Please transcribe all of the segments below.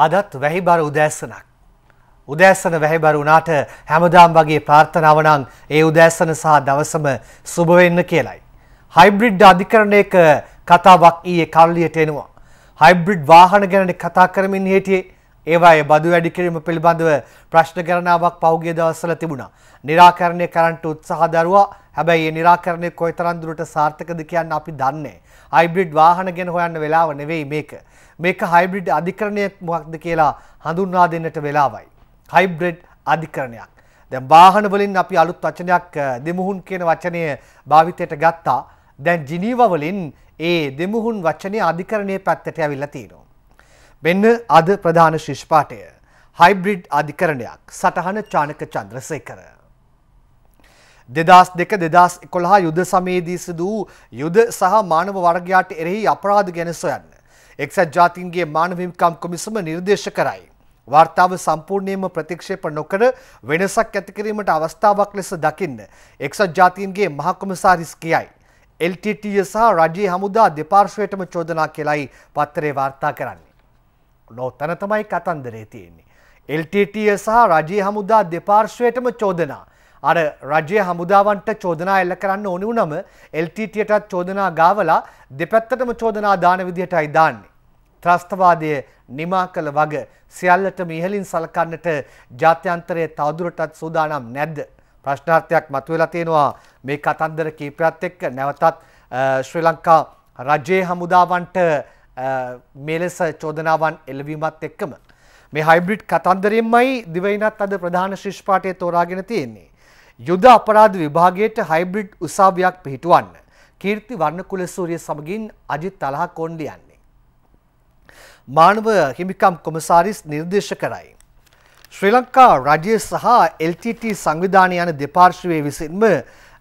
අදත් වැහිබර උදෑසනක්. උදෑසන වැහිබර වුණාට හැමදාම් වගේ ප්‍රාර්ථනාවනං ඒ උදෑසන සහ දවසම සුභවෙන්න කියලයි. හයිබ්‍රිඩ් අධිකරණයක කතාවක් ඊයේ කල්ලියට එනවා. හයිබ්‍රිඩ් වාහන ගැනට කතා කරමින් හිටියේ ඒවායේ බදු වැඩි කිරීම පිළිබඳව ප්‍රශ්න කරනාවක් පෞගේ දවස්සල තිබුණා. නිරාකරණය කරන්නට උත්සාහ දරුවා හැබැයි ඒ නිරාකරණය කොයිතරම් දුරට සාර්ථකද කියන්න අපි දන්නේ. හයිබ්‍රිඩ් වාහන ගැන හොයන්න වෙලාව නෙවෙයි මේක. මේක හයිබ්‍රිඩ් අධිකරණය මොකක්ද කියලා හඳුන්වා දෙන්නට වෙලාවයි. හයිබ්‍රිඩ් අධිකරණයක්. දැන් වාහන වලින් අපි අලුත් වචනයක් දෙමුහුන් කියන වචනය භාවිතයට ගත්තා. දැන් ජිනීවා වලින් ඒ දෙමුහුන් වචනේ අධිකරණයේ පැත්තට ඇවිල්ලා තියෙනවා. මෙන්න අද ප්‍රධාන ශිෂ්පාටය. හයිබ්‍රිඩ් අධිකරණයක් සටහන චානක චන්ද්‍රසේකර. දෙදස් දෙක දෙදස් එකොළහා යුද සමයේදී සිදු වූ යුද සහ මානව වර්ගයාට එරෙහි අපරාධ ගැන සොයන්න. එක්සත් ජාතීන්ගේ මානවහිමිකම් කොමිසම නිර්දේශ කරයි. වාර්තාව සම්පූර්ණයෙන්ම ප්‍රතික්ෂේප නොකර වෙනසක් ඇතිකිරීමට අවස්ථාවක් ලෙස දකින්න. එක්සත් ජාතීන්ගේ මහකොමසාරිස් කියයි. LTTය සහ රජයේ හමුදා දෙපාර්ශ්වයටම චෝදනා කෙලයි පත්තරේ වාර්තා කරන්නේ. නොතන තමයි කතන්දරේ තියෙන්නේ. LTTය සහ රජයේ හමුදා දෙපාර්ශ්වයටම චෝදනා. අර රජය හමුදාවන්ට චෝදනා එල්ල කරන්න ඕනි වුනම LTTයටත් චෝදනා ගාවලා දෙපැත්තටම චෝදනා දාන විදිහටයි දාන්නේ. ත්‍රස්තවාදය නිමා කළ වග සියල්ලට ඉහලින් සලකන්නට ජාත්‍යන්තරය තවදුරටත් සූදානම් නැද්ද. ප්‍රශ්නාර්ථයක් මතුවෙලා තියෙනවා මේ කතන්දර කීපයත් එක්ක නැවතත් ශ්‍රී ලංකා රජයේ හමුදාවන්ට මෙලෙස චෝදනාවන් එල්ලවීමත් එක්කම. මේ හයිබ්‍රිඩ් කතන්දරෙන්මයි දිවයිනත් අද ප්‍රධාන ශිෂ්පාටය තෝරාගෙන තියෙන්නේ. යුද අපරාධ විභාගයට හයිබ්‍රිඩ් උසාවියක් පිහිටුවන්න. කීර්ති වර්ණකුල සූරිය සමගින් අජිත් තලහ කොණ්ඩ යන්නේ. මානව හිමිකම් කොමසාරිස් නිර්දේශ කරයි. ශ්‍රී ලංකා රජය සහ LTT සංවිධානය යන දෙපාර්ශවය විසින්ම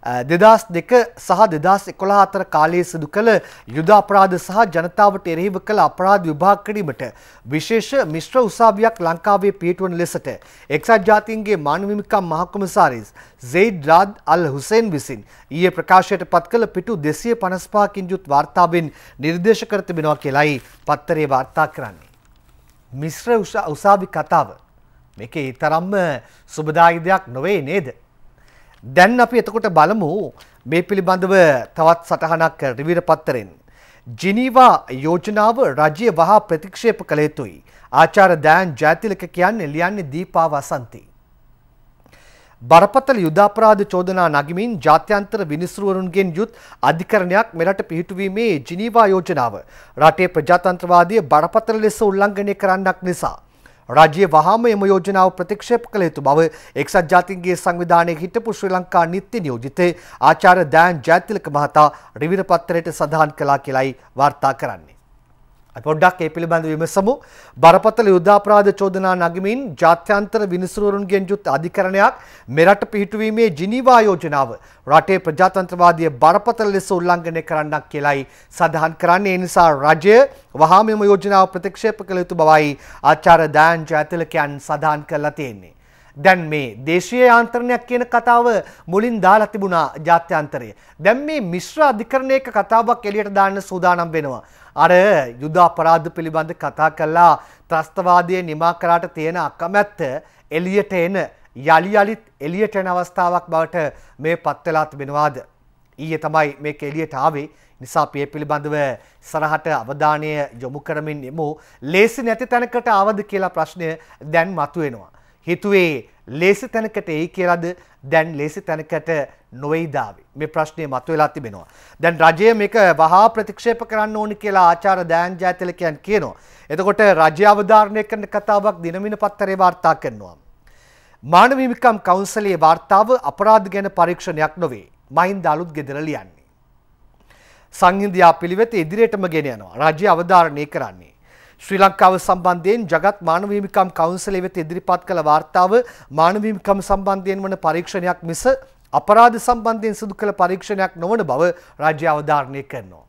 දෙදස් දෙක සහ දෙදස් එකොළා අතර කාලයේ සිදු කළ යුද අපරාධ සහ ජනතාවට එරෙහිව කළ අපරාධ විභාග කිරීමට විශේෂ මිශ්‍ර උසාවියක් ලංකාවේ පිහිටුවන ලෙසට එක්සත් ජාතීන්ගේ මානවහිමිකම් මහකොමසාරිස් සෙයිඩ් රාද් අල් හුසේන් විසින් ඊයේ ප්‍රකාශයට පත් කළ පිටු දෙසිය පනස්පාකින් යුත් වාර්තාවෙන් නිර්දේශ කර තිබෙනවා කියලයි පත්තරේ වාර්තා කරන්නේ. මිශ්‍ර උසාවි කතාව මේක තරම්ම සුබදායිදයක් නොවේ නේද. දැන් අපි එතකොට බලමු මේ පිළිබඳව තවත් සටහනක් රිවිර පත්තරෙන්. ජිනීවා යෝජනාව රජය වහා ප්‍රතික්ෂේප කළ යුතුයි. ආචාර දෑන් ජාතිලක කියන්නේ ලියන්නේ දීපා වසන්ති. බරපතල යුදාපරාධ චෝදනා නගමින් ජාත්‍යන්තර විනිසුරුවරුන්ගෙන් යුත් අධිකරණයක් මෙරට පිහිටුවීමේ ජිනීවා යෝජනාව රටේ ප්‍රජාතන්ත්‍රවාදය බරපතල ලෙස උල්ලංඝනය කරන්නක් නිසා. රජය වහාම එම යෝජනාව ප්‍රතික්ෂේප කළ යුතු බව එක්සත් ජාතින්ගේ සංවිධානයේ හිටපු ශ්‍රී ලංකා නිත්‍ය නියෝජිත ආචාර්ය දෑන් ජයතිලක මහතා රිවිර පත්තරයට සඳහන් කළා කියලයි වාර්තා කරන්නේ. පොඩ්ඩක් ඒ පිළිබඳ විමසමු. බරපතල යුද්ධාපරාධ චෝදනා නගමින් ජාත්‍යන්තර විනිසුරුවරුන්ගෙන් යුත් අධිකරණයක් මෙරට පිහිටුවීමේ ජිනීවා යෝජනාව රටේ ප්‍රජාතන්ත්‍රවාදය බරපතල ලෙස උල්ලංඝනය කරන්නක් කියලයි සඳහන් කරන්නේ. ඒ නිසා රජය වහාම මෙම යෝජනාව ප්‍රතික්ෂේප කළ යුතු බවයි ආචාර්ය දයන් ජයතිලකයන් සඳහන් කරලා තියෙන්නේ. දැන් මේ දේශීය යාන්ත්‍රණයක් කියන කතාව මුලින් දාලා තිබුණා ජාත්‍යන්තරය. දැන් මේ මිශ්‍ර අධිකරණයක කතාවක් එළියට දාන්න සූදානම් වෙනවා. අර යුද අපරාධ පිළිබඳ කතා කළා ත්‍රස්තවාදය නිමා කරාට තියෙන අකමැත්ත එළියට එන යලි යලිත් එළියට එන අවස්ථාවක් බවට මේ පත් වෙලා තිබෙනවාද? ඊයේ තමයි මේක එළියට ආවේ. නිසා අපි පිළිබඳව සරහට අවධානය යොමු කරමින් එමු. ලේසි නැති තැනකට ආවද කියලා ප්‍රශ්නය දැන් මතුවෙනවා. හිතුවේ ලේසි තැනකට එයි කියලාද දැන් ලේසි තැනකට නොවේදාවේ මේ ප්‍රශ්නය මතුවෙලා තිබෙනවා. දැන් රජය මේක වහා ප්‍රතික්ෂේප කරන්න ඕනි කියලා ආචාර දෑන් ජයතිලකයන් කියනවා. එතකොට රජය අවධාරණය කරන කතාවක් දිනමින පත්තරේ වාර්තා කරනවා. මානව හිමිකම් කවුන්සලයේ වාර්තාව අපරාධ ගැන පරීක්ෂණයක් නොවේ. මහින්ද අලුත් ගෙදර ලියන්නේ. සංහිඳියා පිළිවෙත ඉදිරියටම ගෙන යනවා. රජය අවධාරණය කරන්නේ. ශ්‍රී ලංකාව සම්බන්ධයෙන් ජගත් මානව හිමිකම් කවුන්සිලය වෙත ඉදිරිපත් කළ වාර්තාව මානව හිමිකම් සම්බන්ධයෙන් වන පරීක්ෂණයක් මිස අපරාධ සම්බන්ධයෙන් සිදු කළ පරීක්ෂණයක් නොවන බව රාජ්‍ය අවධාරණය කරනවා.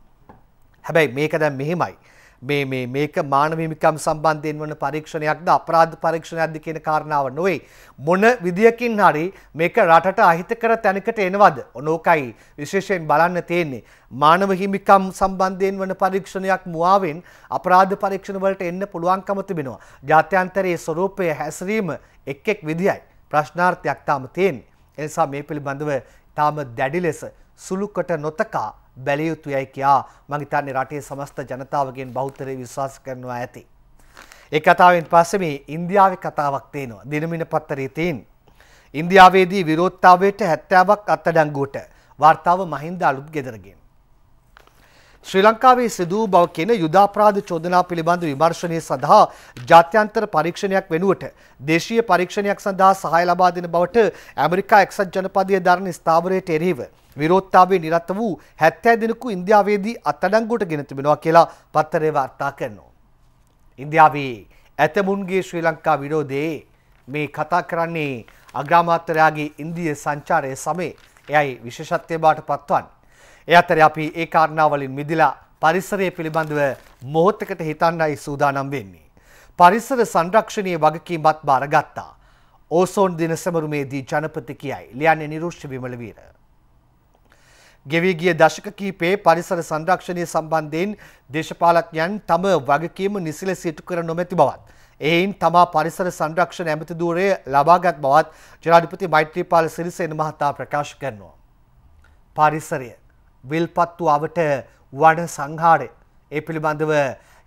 හැබැයි මේක දැන් මෙහෙමයි. මේ මේ මේක මානවහිමිකම් සම්බන්ධයෙන් වන පරීක්ෂණයක්ද අපරාධ පරීක්ෂණයක්ද කියන කාරණාව නොවේ. මොන විදියකින් හරි මේක රටට අහිතකර තැනකට එනවද? ඔනෝකයි විශේෂයෙන් බලන්න තියෙන්නේ. මානව හිමිකම් සම්බන්ධයෙන් වන පරීක්ෂණයක් මුවාවෙන් අපරාධ පරීක්ෂණ වලට එන්න පුළුවන්කම තිබෙනවා. ජාත්‍යන්තරයේ ස්වරූපය හැසිරීම එක් එක් විදියයි. ප්‍රශ්නාර්ථයක් තාම තියෙන්නේ. එනිසා මේ පිළිබඳව තාම දැඩි ලෙස සුළුකට නොතකා බැලිය යුතුයයි කියා මම හිතන්නේ රටේ සමස්ත ජනතාවගෙන් බෞද්ධරේ විශ්වාස කරනවා ඇති. ඒ කතාවෙන් පස්සේ මේ ඉන්දියාවේ කතාවක් තියෙනවා. දිනමින පත්තරේ තියෙන. ඉන්දියාවේදී විරෝධතාවයට 70ක් අත්අඩංගුවට වාර්තාව මහින්ද අලුත් ගෙදරගෙන. ශ්‍රී ලංකාවේ සිදූ බව කියන යුදාපරාධ චෝදනා පිළිබඳ විමර්ශනය සඳහා ජාත්‍යන්තර පරීක්ෂණයක් වෙනුවට දේශීය පරීක්ෂණයක් සඳහා සහාය ලබා දෙන බවට ඇමරිකා එක්සත් ජනපදයේ දරණ ස්ථාවරයට එරෙහිව විරෝධතාවයේ නිරත වූ 70 දෙනෙකු ඉන්දියාවේදී අත්අඩංගුවට ගෙන තිබෙනවා කියලා පත්තරේ වාර්තා කරනවා. ඉන්දියාවේ ඇතමුන්ගේ ශ්‍රී ලංකා විරෝධයේ මේ කතා කරන්නේ අග්‍රාමාත්‍යරයාගේ ඉන්දිය සංචාරයේ සමේ එයයි විශේෂත්වය බවට පත්වන්නේ. ඒ අතරේ අපි ඒ කාරණාවලින් මිදිලා පරිසරය පිළිබඳව මොහොතකට හිතන්නයි සූදානම් වෙන්නේ. පරිසර සංරක්ෂණයේ වගකීමත් බාරගත්තා. ඕසෝන් දින සමරුමේදී ජනපති කියයි. ලියන්නේ නිරුෂ්ඨ විමල වීර. ගෙවී ගිය දශක කීපේ පරිසර සංරක්ෂණය සම්බන්ධයෙන් දේශපාලඥයන් තම වගකීම නිසිලෙස ඉටු කර නොමැති බවත්. එයින් තමා පරිසර සංරක්ෂණ ඇමති ධූරය ලබාගත් බවත් ජනාධිපති මෛත්‍රීපාල සිරිසේන මහතා ප්‍රකාශ කරනවා. පරිසරය විල්පත්තු අවට වන සංහාරය ඒ පිළිබඳව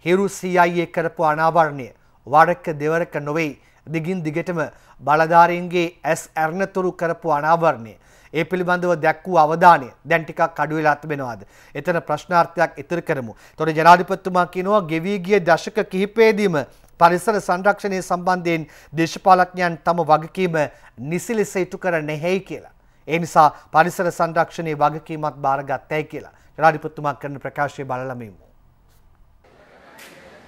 හිරු සීඅයියේ කරපු අනාවරණය වරක දෙවරක නොවෙයි දිගින් දිගටම බලධාරීන්ගේ ඇස් ඇරණතුරු කරපු අනාවරණය ඒ පිළිබඳව දැක් වූ අවධානය දැන් ටිකක් අඩු වෙලා තිබෙනවාද? එතන ප්‍රශ්නාර්ථයක් ඉදිරි කරමු. එතකොට ජනාධිපතිතුමා කියනවා ගෙවී ගිය දශක කිහිපයේදීම පරිසර සංරක්ෂණය සම්බන්ධයෙන් දේශපාලඥයන් තම වගකීම නිසි ලෙස ඉටු කර නැහැයි කියලා. ඒ නිසා පරිසර සංරක්ෂණයේ වගකීමත් බාරගත්තයි කියලා ජනාධිපතිතුමා කරන ප්‍රකාශය බලලා මෙමු.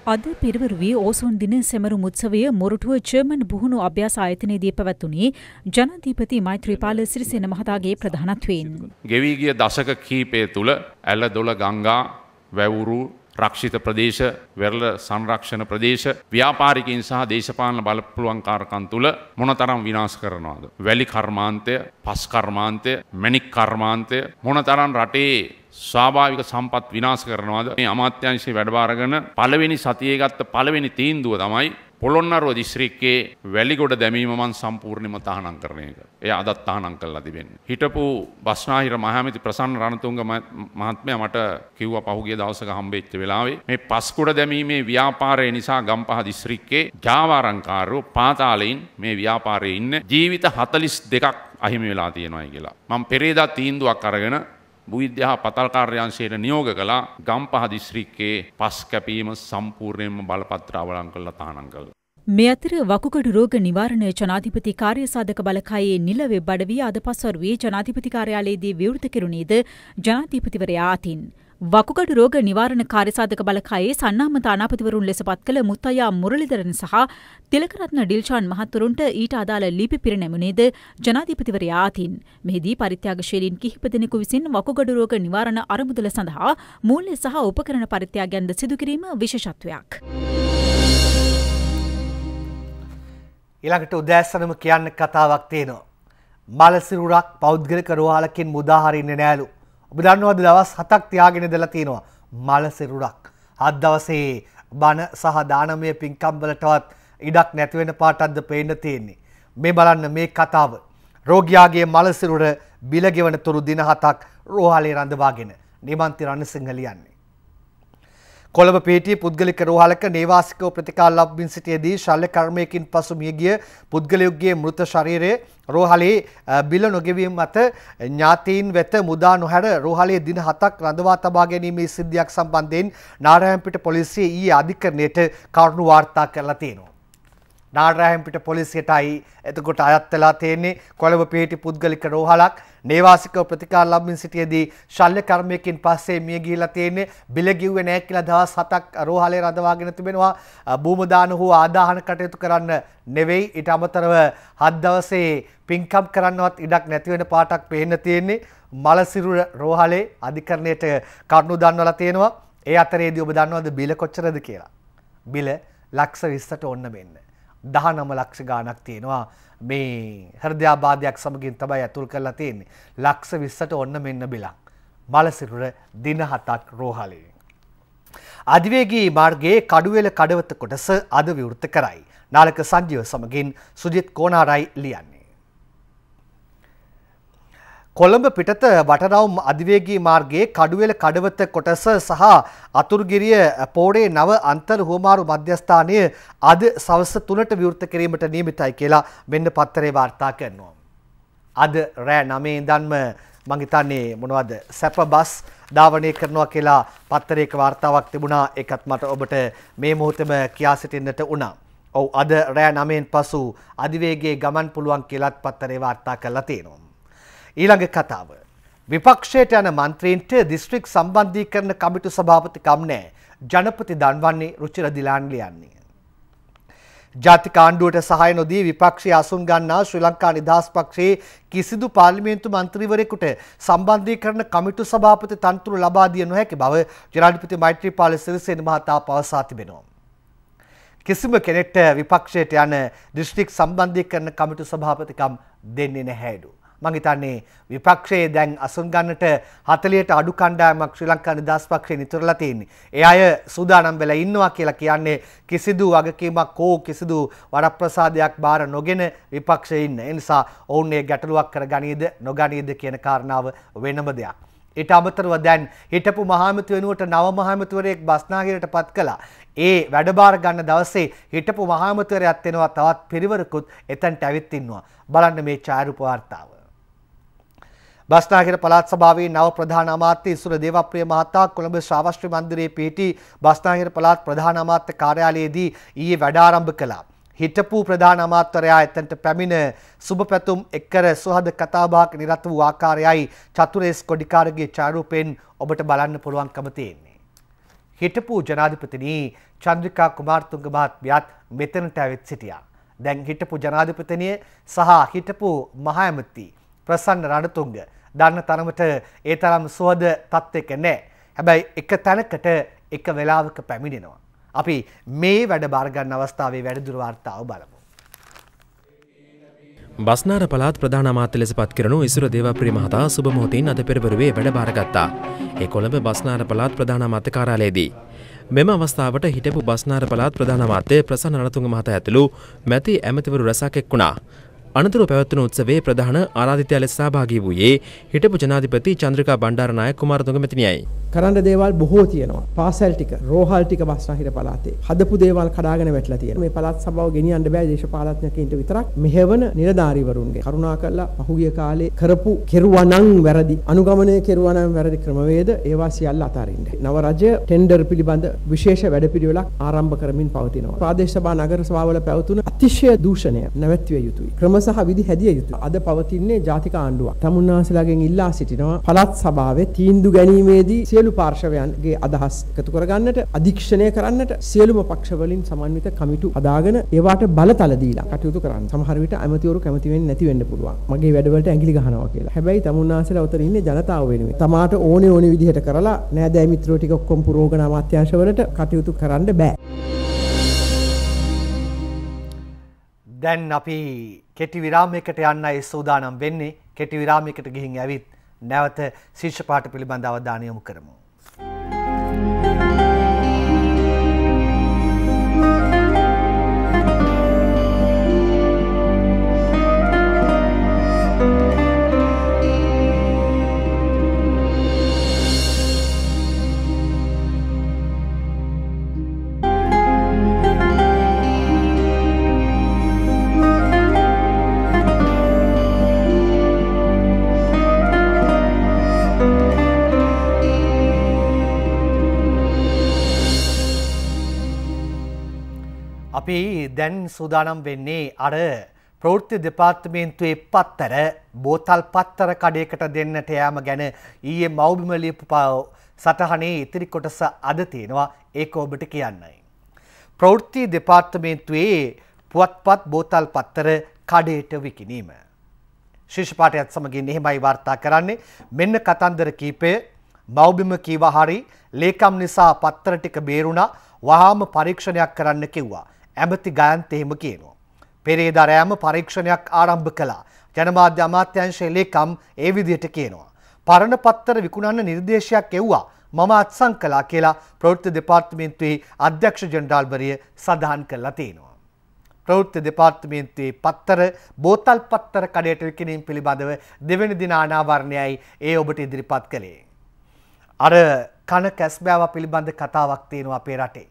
අද පිරිවරුවේ ඕසෝන් දින සෙමරු මුත්සවය මොරටුව ජර්මන් පුහුණු අභ්‍යාස ආයතනයේදී පැවැත්වුණේ ජනාධිපති මෛත්‍රීපාල සිරිසේන මහතාගේ ප්‍රධානත්වයෙන්. ගෙවීගිය දශක කීපය තුළ ඇල්ල දොළ ගංගා වැවුරු රක්ෂිත ප්‍රදේශ වෙරල සංරක්ෂණ ප්‍රදේශ ව්‍යාපාරිකින් සහ දේශපාලන බලපුළුවන්කාරකන් තුළ මොනතරම් විනාශ කරනවාද. වැලි කර්මාන්තය පස් කර්මාන්තය මැනික් කර්මාන්තය මොනතරම් රටේ ස්වාභාවික සම්පත් විනාශ කරනවාද මේ අමාත්‍යංශයේ වැඩබාරගෙන පළවෙනි සතියේ ගත්ත පළවෙනි තීන්දුව තමයි පොළොන්නරුව දිස්ත්‍රික්කයේ වැලිගොඩ දැමීම මන් සම්පූර්ණයෙන්ම තහනම් කරන එක. එය අදත් තහනම් කරලා තිබෙන්නේ. හිටපු බස්නාහිර මහමැති ප්‍රසන්න රණතුංග මහත්මයා මට කිව්වා පහුගිය දවසක හම්බෙච්ච වෙලාවේ මේ පස්කුඩ දැමීමේ ව්‍යාපාරය නිසා ගම්පහ දිස්ත්‍රික්කයේ ජාවාරංකාරෝ පාතාලයින් මේ ව්‍යාපාරයේ ඉන්න ජීවිත 42ක් අහිමි වෙලා තියෙනවා කියලා. මම පෙරේදා තීන්දුවක් අරගෙන බුවිද්‍යා පතල් කාර්යාංශයට නියෝග කළා ගම්පහ දිස්ත්‍රික්කයේ පස් කැපීම සම්පූර්ණයෙන්ම බලපත්‍ර අවලං කරලා තහනම් කළා. මේ අතර වකුගඩු රෝග නිවාරණ ජනාධිපති කාර්යසාධක බලකායේ නිල වෙබ් අඩවිය අද පස්වරුවේ ජනාධිපති කාර්යාලයේදී විවෘත කෙරුණේද ජනාධිපතිවරයා අතින්. වකුගඩු රෝග නිවාරණ කාර්යසාධක බලකායේ සන්නාම තානාපතිවරුන් ලෙස පත් කළ මුත්තයා මුරලිදරන් සහ තිලකරත්න ඩිල්ෂාන් මහත්වරුන්ට ඊට අදාළ ලිපි පිරිනැමුණේද ජනාධිපතිවරයා අතින්. මෙහිදී පරිත්‍යාගශීලීන් කිහිප දෙනෙකු විසින් වකුගඩු රෝග නිවාරණ අරමුදල සඳහා මූල්‍ය සහ උපකරණ පරිත්‍යාගයන්ද සිදු කිරීම විශේෂත්වයක්. ඊළඟට උදෑසනම කියන්න කතාවක් තියෙනවා. මලසිරුරක් පෞද්ගලික රෝහලකින් මුදාහරින්න නෑලු. ඔබ දන්නවද දවස් හතක් තියාගෙන දලා තියෙනවා මල සිරුරක්. හත් දවසේ බණ සහ දානමය පින්කම්වලටවත් ඉඩක් නැතිවෙන පාටක්ද පේන්න තියෙන්නේ. මේ බලන්න මේ කතාව. රෝගයාගේ මලසිරුර බිලගෙවන තුරු දින හතක් රෝහලේ රඳවාගෙන නිමන්ති රණසිංහ ලියන්නේ. කොළඹ පීටිය පුද්ගලික රෝහලක නේවාසිකව ප්‍රතිකාර ලබමින් සිටියේදී ශල්‍ය කර්මයකින් පසු මියගිය පුද්ගලයෙකුගේ මෘත ශරීරය රෝහලේ බිල නොගෙවීම මත ඥාතීන් වෙත මුදා නොහැර රෝහලේ දින හතක් රඳවා තබා ගැනීමේ සිද්ධියක් සම්බන්ධයෙන් නාරායන්පිට පොලිසිය ඊයේ අධිකරණයට කරුණු වාර්තා කරලා තියෙනවා. නාරායන්පිට පොලිසියටයි එතකොට අයත් වෙලා තියෙන්නේ. කොළඹ පිහිටි පුද්ගලික රෝහලක්. නේවාසිකව ප්‍රතිකාර ලබමින් සිටියේදී ශල්‍ය කර්මයකින් පස්සේ මිය ගිහිලා තියෙන්නේ. බිල ගිව්වේ නැහැ කියලා දවස් 7ක් රෝහලේ රඳවාගෙන තිබෙනවා. භූම දාන හෝ ආදාහන කටයුතු කරන්න නෙවෙයි. ඊට අමතරව හත් දවසේ පින්කම් කරන්නවත් ඉඩක් නැති වෙන පාටක් පේන්න තියෙන්නේ. මලසිරු රෝහලේ අධිකරණයට කරුණු දන්වලා තියෙනවා. ඒ අතරේදී ඔබ දන්නවද බිල කොච්චරද කියලා. බිල ලක්ෂ විස්සට ඔන්න මෙන්න. දහ නම ලක්ෂ ගානක් තියෙනවා මේ හෘදයාබාධයක් සමගින් තමයි ඇතුල් කරලා තියෙන්නේ. ලක්ෂ විස්සට ඔන්න මෙන්න බිලක්. මලසිරුර දින හතක් රෝහලේ. අධිවේගී මාර්ගයේ කඩුවෙල කඩවත කොටස අද විවෘත කරයි. නාලක සංජීව සමගින් සුජිත් කෝනාරයි ලියන්නේ. කොළඹ පිටත වටරවුම් අධිවේගී මාර්ගයේ කඩුවෙල කඩවත කොටස සහ අතුරුගිරිය පෝඩේ නව අන්තර් හුවමාරු මධ්‍යස්ථානය අද සවස තුනට විවෘත කිරීමට නියමිතයි කියලා මෙන්න පත්තරේ වාර්තා කරනවා. අද රෑ නමේ ඉඳන්ම මං හිතන්නේ මොනවද සැප බස් ධාවනය කරනවා කියලා පත්තරයක වාර්තාවක් තිබුණා ඒකත් මට ඔබට මේ මොහොතේම කියා සිටින්නට වුණා. ඔව් අද රෑ 9න් පසු අධිවේගයේ ගමන් පුළුවන් කියලාත් පත්තරේ වාර්තා කරලා තියෙනවා. ඊළඟ කතාව. විපක්ෂයට යන මන්ත්‍රීන්ට දිස්ත්‍රික් සම්බන්ධීකරණ කමිටු සභාපතිකම් නෑ. ජනපති දන්වන්නේ රුචිර දිලාන් ලියන්නේ. ජාතික ආණ්ඩුවට සහාය නොදී විපක්ෂයේ අසුන් ගන්නා ශ්‍රී ලංකා නිදහස් පක්ෂයේ කිසිදු පාර්ලිමේන්තු මන්ත්‍රීවරයෙකුට සම්බන්ධීකරණ කමිටු සභාපති තනතුරු ලබා දිය නොහැකි බව ජනාධිපති මෛත්‍රීපාල සිරිසේන මහතා පවසා තිබෙනවා. කිසිම කෙනෙක්ට විපක්ෂයට යන දිස්ත්‍රික් සම්බන්ධීකරණ කමිටු සභාපතිකම් දෙන්නේ නැහැඩු. මං හිතන්නේ විපක්ෂයේ දැන් අසුන් ගන්නට 40ට අඩු කණ්ඩායමක් ශ්‍රී ලංකා නිදහස් පක්ෂයෙන් ඉතුරුලා තියෙන්නේ. ඒ අය සූදානම් වෙලා ඉන්නවා කියලා කියන්නේ කිසිදු වගකීමක් හෝ කිසිදු වරප්‍රසාදයක් බාර නොගෙන විපක්ෂයේ ඉන්න. ඒ නිසා ඔවුන් මේ ගැටලුවක් කරගනීද නොගනීද කියන කාරණාව වෙනම දෙයක්. ඊට අමතරව දැන් හිටපු මහාමතු වෙනුවට නව මහාමතුවරයෙක් බස්නාහිරට පත් කළා. ඒ වැඩබාර ගන්න දවසේ හිටපු මහාමතුවරයාත් වෙනවා තවත් පිරිවරකුත් එතනට ඇවිත් ඉන්නවා. බලන්න මේ ඡායාරූප වාර්තාව. බස්නාහිර පළාත් සභාවේ නව ප්‍රධාන අමාත්‍ය ඉසුර දේවප්‍රිය මහතා කොළඹ ශ්‍රාවශ්‍රී මන්දිරයේ පිහිටි බස්නාහිර පළාත් ප්‍රධාන අමාත්‍ය කාර්යාලයේදී ඊයේ වැඩ ආරම්භ කළා. හිටපු ප්‍රධාන අමාත්‍යරයා එතනට පැමිණ සුබ පැතුම් එක්කර සුහද කතාබහක් නිරත වූ ආකාරයයි චතුරේස් කොඩිකාරගේ ඡායාරූපෙන් ඔබට බලන්න පුළුවන්කම තියෙන්නේ. හිටපු ජනාධිපතිනී චන්ද්‍රිකා කුමාරතුංග මහත්මියත් මෙතනට ඇවිත් සිටියා. දැන් හිටපු ජනාධිපතිනිය සහ හිටපු මහ ඇමති ප්‍රසන්න රණතුංග දන්න තරමට ඒ තරම් සුවද තත්ත්වයක නෑ. හැබැයි එක තැනකට එක වෙලාවක පැමිණෙනවා. අපි මේ වැඩ බාරගන්න අවස්ථාවේ වැඩදුර වාර්තාව බලමු. බස්නාර පලාත් ප්‍රධාන අමාත්‍ය ලෙස පත් කරනු ඉසුර දේවප්‍රී මහතා සුබ මොහොතින් අද පෙරවරුවේ වැඩ බාරගත්තා. ඒ කොළඹ බස්නාර පලාත් ප්‍රධාන අමාත්‍ය කාර්යාලයේදී. මෙම අවස්ථාවට හිටපු බස්නාර පලාත් ප්‍රධාන අමාත්‍ය ප්‍රසන්න රණතුංග මහතා ඇතුළු මැති ඇමතිවරු රැසක් එක්වුණා. අනතුරු පැවත්වන උත්සවේ ප්‍රධාන ආරාධිතයා ලෙස සහභාගී වූයේ හිටපු ජනාධිපති චන්ද්‍රිකා බණ්ඩාරනායක කුමාරතුංග මැතිණියයි. කරන්න දේවල් බොහෝ තියෙනවා. පාසල් ටික, රෝහල් ටික බස්නාහිර පළාතේ. හදපු දේවල් කඩාගෙන වැටලා තියෙනවා. මේ පළාත් සභාව ගෙනියන්න බෑ දේශපාලඥයන්ට විතරක්. මෙහෙවන නිලධාරීවරුන්ගේ කරුණාකරලා පහුගිය කාලේ කරපු කෙරුවනම් වැරදි, අනුගමනය කෙරුවනම් වැරදි ක්‍රමවේද ඒවා සියල්ල අතාරින්න. නව රජය ටෙන්ඩර් පිළිබඳ විශේෂ වැඩපිළිවෙලක් ආරම්භ කරමින් පවතිනවා. ප්‍රාදේශ සභා නගර සභාවල පැවතුන අතිශය දූෂණය නැවැත්විය යුතුයි. ක්‍රම සහ විදි හැදිය යුතුයි. අද පවතින්නේ ජාතික ආණ්ඩුවක්. තමුන්නාසලාගෙන් ඉල්ලා සිටිනවා පළාත් සභාවේ තීන්දුව ගැනීමේදී සියලු පාර්ශවයන්ගේ අදහස් එකතු කරගන්නට අධීක්ෂණය කරන්නට සියලුම පක්ෂ වලින් සමන්විත කමිටු හදාගෙන ඒවට බලතල දීලා කටයුතු කරන්න. සමහර විට ඇමතිවරු කැමති වෙන්නේ නැති වෙන්න පුළුවන්. මගේ වැඩවලට ඇඟිලි ගහනවා කියලා. හැබැයි තමුන්නාසලා උතර ඉන්නේ ජනතාව වෙනුවෙන්. තමාට ඕනේ ඕනේ විදිහට කරලා නෑදෑ මිත්‍රයෝ ටික ඔක්කොම පුරෝගන අමාත්‍යාංශවලට කටයුතු කරන්න බෑ. දැන් අපි කෙටි විරාමයකට යන්නයි සූදානම් වෙන්නේ. කෙටි විරාමයකට ගිහින් ඇවිත් නැවත ශීර්ෂ පාඨ පිළිබඳ අවධානය යොමු කරමු. අපි දැන් සූදානම් වෙන්නේ අර ප්‍රවෘත්ති දෙපාර්තමේන්තුවේ පත්තර බෝතල් පත්තර කඩයකට දෙන්නට යාම ගැන ඊයේ මව්බිම ලියපු සටහනේ ඉතිරි කොටස අද තියෙනවා ඒක ඔබට කියන්නයි. ප්‍රවෘත්ති දෙපාර්තමේන්තුවේ පුවත්පත් බෝතල් පත්තර කඩයට විකිනීම. ශිෂ්පාටයත් සමගින් එහෙමයි වාර්තා කරන්නේ මෙන්න කතන්දර කීපය මව්බිම කීවා හරි ලේකම් නිසා පත්තර ටික බේරුණා වහාම පරීක්ෂණයක් කරන්න කිව්වා. ඇමති ගයන්ත එහෙම කියනවා. පෙරේදා රෑම පරීක්ෂණයක් ආරම්භ කළා. ජනමාධ්‍ය අමාත්‍යංශයේ ලේකම් ඒ විදිහට කියනවා. පරණ පත්තර විකුණන්න නිර්දේශයක් එව්වා. මම අත්සන් කළා කියලා ප්‍රවෘත්ති දෙපාර්තමේන්තුවේ අධ්‍යක්ෂ ජෙනරාල්වරිය සඳහන් කළා තියෙනවා. ප්‍රවෘත්ති දෙපාර්තමේන්තුවේ පත්තර බෝතල් පත්තර කඩයට විකිණීම පිළිබඳව දෙවැනි දින අනාවරණයයි ඒ ඔබට ඉදිරිපත් කළේ. අර කන කැස්බෑව පිළිබඳ කතාවක් තියෙනවා අපේ රටේ.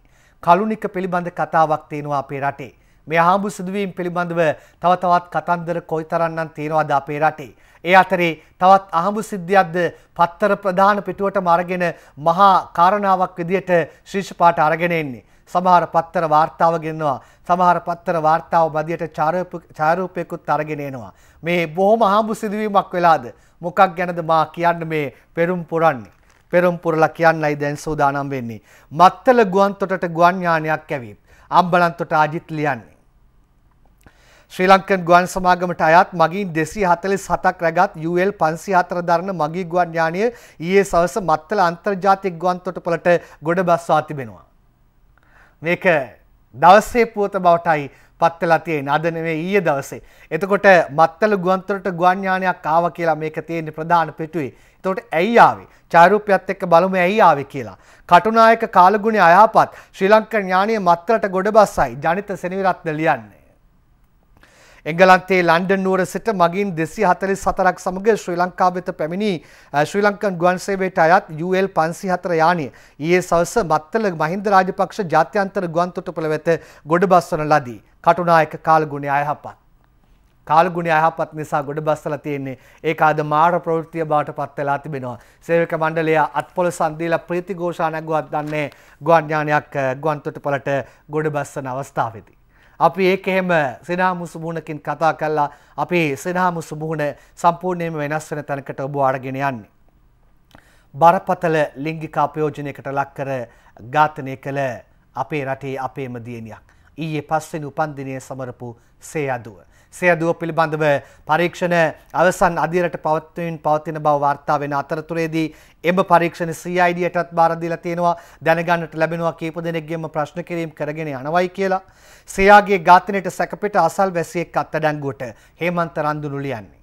කලුනික පිළිබඳ කතාවක් තියෙනවා අපේ රටේ. මේ හාඹු සිදුවීම් පිළිබඳව තව තවත් කතන්දර කොයිතරම්නම් තියෙනවද අපේ රටේ. ඒ අතරේ තවත් අහඹු සිද්ධියක්ද පත්තර ප්‍රධාන පිටුවටම අරගෙන මහා කාරණාවක් විදියට ශීර්ෂ පාට අරගෙන එන්නේ. සමහර පත්තර වාර්තාව ගෙනවා. සමහර පත්තර වාර්තාව බදියට ඡායාරූපයකුත් අරගෙන එනවා. මේ බොහොම අහඹු සිදුවීමක් වෙලාද මොකක් ගැනද මා කියන්න මේ පෙරුම් පුරන්නේ. පෙරුම් පුරලා කියන්නයි දැන් සූදානම් වෙන්නේ. මත්තල ගුවන්තොටට ගුවන් යානයක් ඇවිත් අම්බලන්තොට අජිත් ලියන්නේ. ශ්‍රී ලංකන් ගුවන් සමාගමට අයත් මගින් දෙසී හතලිස් හතක් රැගත් UL පන්සි හතර දරන මගී ගුවන් යානය ඊයේ සවස මත්තල අන්තර්ජාතික ගුවන් තොටුපළට ගොඩ බස්වා තිබෙනවා. මේක දවසේ පුවත බවටයි පත්වෙලා තියෙන අද නෙවෙයි ඊයේ දවසේ. එතකොට මත්තල ගුවන්තොටට ගුවන් යානයක් ආවා කියලා මේක තියෙන්නේ ප්‍රධාන පිටුවේ. එතකොට ඇයි ආවේ? ඡායරූපයත් එක්ක බලමු ඇයි ආවේ කියලා. කටුනායක කාලගුණේ අයහපත් ශ්‍රී ලංකන් යානීය මත්තලට ගොඩ බස්සයි ජනිත සෙනවිරත්න ලියන්නේ. එංගලන්තේ ලන්ඩන් නුවර සිට මගින් දෙසි හතලිස් හතරක් සමඟ ශ්‍රී ලංකා වෙත පැමිණි ශ්‍රී ලංකන් ගුවන් සේවයට අයත් UL පන්සි හතර යානය ඊයේ සවස මත්තල මහින්ද රාජපක්ෂ ජාත්‍යන්තර ගුවන් තොටුපළ වෙත ගොඩ බස්වන ලදී කටුනායක කාලගුණය අයහපත්. කාලගුණ අයහපත් නිසා ගොඩ බස්සලා තියෙන්නේ ඒක අද මාර ප්‍රවෘත්තිය බවට පත් වෙලා තිබෙනවා. සේවක මණ්ඩලය අත්පොළ සන්දීලා ප්‍රීති ഘോഷා නැගුවත් දන්නේ ගුවන් යානයක් ගුවන් තොටුපළට ගොඩ බස්සන අවස්ථාවේදී. අපි ඒක එහෙම සිනාමුසු මුහුණකින් කතා කළා අපි සිනාමුසු මුහුණ සම්පූර්ණයෙන්ම වෙනස් වෙන තැනකට ඔබ අරගෙන යන්නේ. බරපතල ලිංගික අපයෝජනයකට ලක් කර ඝාතනය කළ අපේ රටේ අපේම දියණියක්. ඊයේ පස්වෙනි උපන්දිනය සමරපු සේයදුව. සේයදුව පිළිබඳව පරීක්ෂණ අවසන් අධීරට පවත්වමින් පවතින බව වාර්තා වෙන අතරතුරේදී එම පරීක්ෂණ CIDයටත් බාර දීලා තියෙනවා දැනගන්නට ලැබෙනවා කීප දෙනෙක්ගෙම ප්‍රශ්න කිරීම කරගෙන යනවයි කියලා. සයාගේ ඝාතනයට සැකපිට අසල් වැසියෙක් අත්අඩංගුවට හේමන්ත රන්දුනු ලියන්නේ.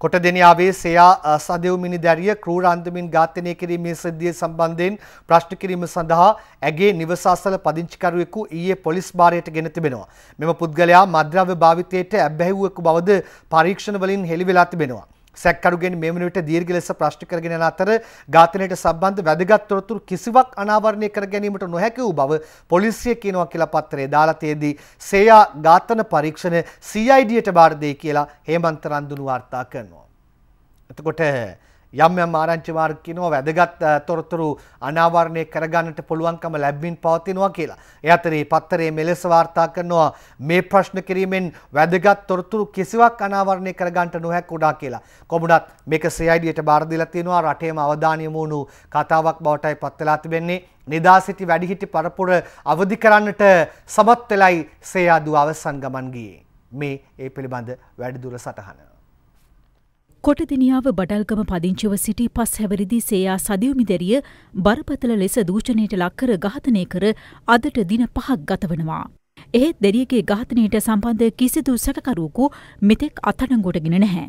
කොටදෙනියාවේ සයා සදෙව්මිනි දැරිය ක්‍රූර අන්දමින් ඝාතනය කිරීමේ සිද්ධිය සම්බන්ධයෙන් ප්‍රශ්න කිරීම සඳහා ඇගේ නිවස අසල පදිංචිකරුවෙකු ඊයේ පොලිස් භාරයට ගෙන තිබෙනවා. මෙම පුද්ගලයා මද්‍රව්‍ය භාවිතයට ඇබ්බැහිව්වෙකු බවද පරීක්ෂණ වලින් හෙළි වෙලා තිබෙනවා. සැක්කරුගෙන් මෙම විට දීර්ඝ ලෙස ප්‍රශ්න කරගෙන යන අතර ඝාතනයට සම්බන්ධ වැදගත් තොරතුරු කිසිවක් අනාවරණය කර ගැනීමට නොහැකි වූ බව පොලිසිය කියනවා කියලා පත්‍රයේ දාලා තියෙද්දී සේයා ඝාතන පරීක්ෂණ CIDට බාර දෙයි කියලා හේමන්ත රන්දුණු වාර්තා කරනවා. එතකොට යම් යම් ආරංචි මාර්ග කියනවා වැදගත් තොරතුරු අනාවරණය කරගන්නට පුළුවන්කම ලැබමින් පවතිනවා කියලා. ඒ අතරේ පත්තරේ මෙලෙස වාර්තා කරනවා මේ ප්‍රශ්න කිරීමෙන් වැදගත් තොරතුරු කිසිවක් අනාවරණය කරගන්නට නොහැකුණා කියලා. කොමුණත් මේක CIDට බාර දීලා තියෙනවා රටේම අවධානය යොමුණු කතාවක් බවටයි පත් වෙලා තිබෙන්නේ. නිදා සිටි වැඩිහිටි පරපුර අවදි කරන්නට සමත් වෙලයි සේයාදු අවසන් ගමන් ගියේ. මේ ඒ පිළිබඳ වැඩිදුර සටහන. කොටදිනියාව බඩල්ගම පදිංචිව සිටි පස් හැවරිදි සේයා සදියුමිදැරිය බරපතල ලෙස දූෂණයට ලක්කර ඝාතනය කර අදට දින පහක් ගතවනවා. එහෙත් දෙරියගේ ඝාතනයට සම්බන්ධ කිසිදු සැකකරුවකු මෙතෙක් අත්අඩංගුවටගෙන නැහැ.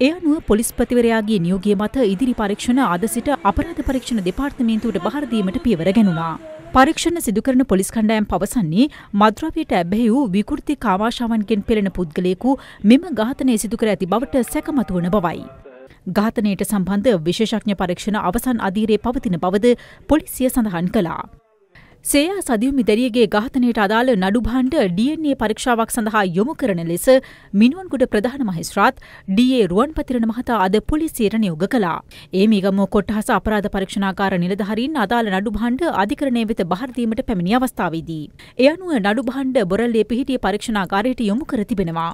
එය අනුව පොලිස්පතිවරයාගේ නියෝගය මත ඉදිරි පරීක්ෂණ අද සිට අපරාධ පරීක්ෂණ දෙපාර්තමේන්තුවට බහරදීමට පියවර ගැනුණා. පරීක්ෂණ සිදුකරන පොලිස් කණ්ඩායම් පවසන්නේ මද්‍රව්‍යයට ඇබැහි වූ විකෘති කාමාශාවන්ගෙන් පෙළෙන පුද්ගලයෙකු මෙම ඝාතනය සිදුකර ඇති බවට සැකමතු වන බවයි. ඝාතනයට සම්බන්ධ විශේෂඥ පරීක්ෂණ අවසන් අධීරයේ පවතින බවද පොලිසිය සඳහන් කළා. සේයා සදියුමි දැරියගේ ඝාතනයට අදාළ නඩුභාණ්ඩ DNA පරීක්ෂාවක් සඳහා යොමු කරන ලෙස මිනුවන්ගොඩ ප්‍රධාන මහිස්ත්‍රාත් ඩී රුවන්පතිරණ මහතා අද පොලිසියට නියෝග කළා. ඒ මිගම කොට්ටහස අපරාධ පරීක්ෂණාකාර නිලධාරීන් අදාළ නඩුභාණ්ඩ අධිකරණය වෙත බහර දීමට පැමිණි අවස්ථාවේදී. ඒ අනුව නඩුභාණ්ඩ බොරල්ලේ පිහිටිය පරීක්ෂණාකාරයට යොමු කර තිබෙනවා.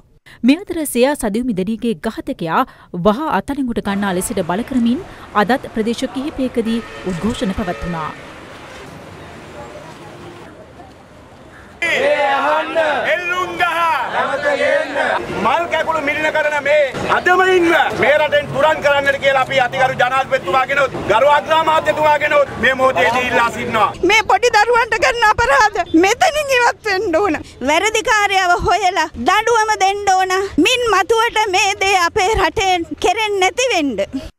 මේ අතර සයා සදියුමි දෙඩියගේ ඝාතකයා වහ අතලිඟුට ගන්නා ලෙසට බල කරමින් අදත් ප්‍රදේශ කිහිපයකදී උද්ඝෝෂණ පැවැත්වුණා. මල් කැකුළු මිලින කරන මේ අදම ඉන්න මේ රටෙන් තුරන් කරන්නට කියලා අපි අතිගරු ජනාධිපතිතුමාගෙනොත් ගරු අග්‍රාමාත්‍යතුමාගෙනොත් මේ මොහොතේදී ඉල්ලා සිටිනවා. මේ පොඩි දරුවන්ට කරන අපරාධ මෙතනින් ඉවත් වෙන්න ඕන. වැරදිකාරයව හොයලා දඬුවම දෙන්න ඕන. මින් මතුවට මේ දේ අපේ රටේ කෙරෙන්නේ නැති වෙන්න.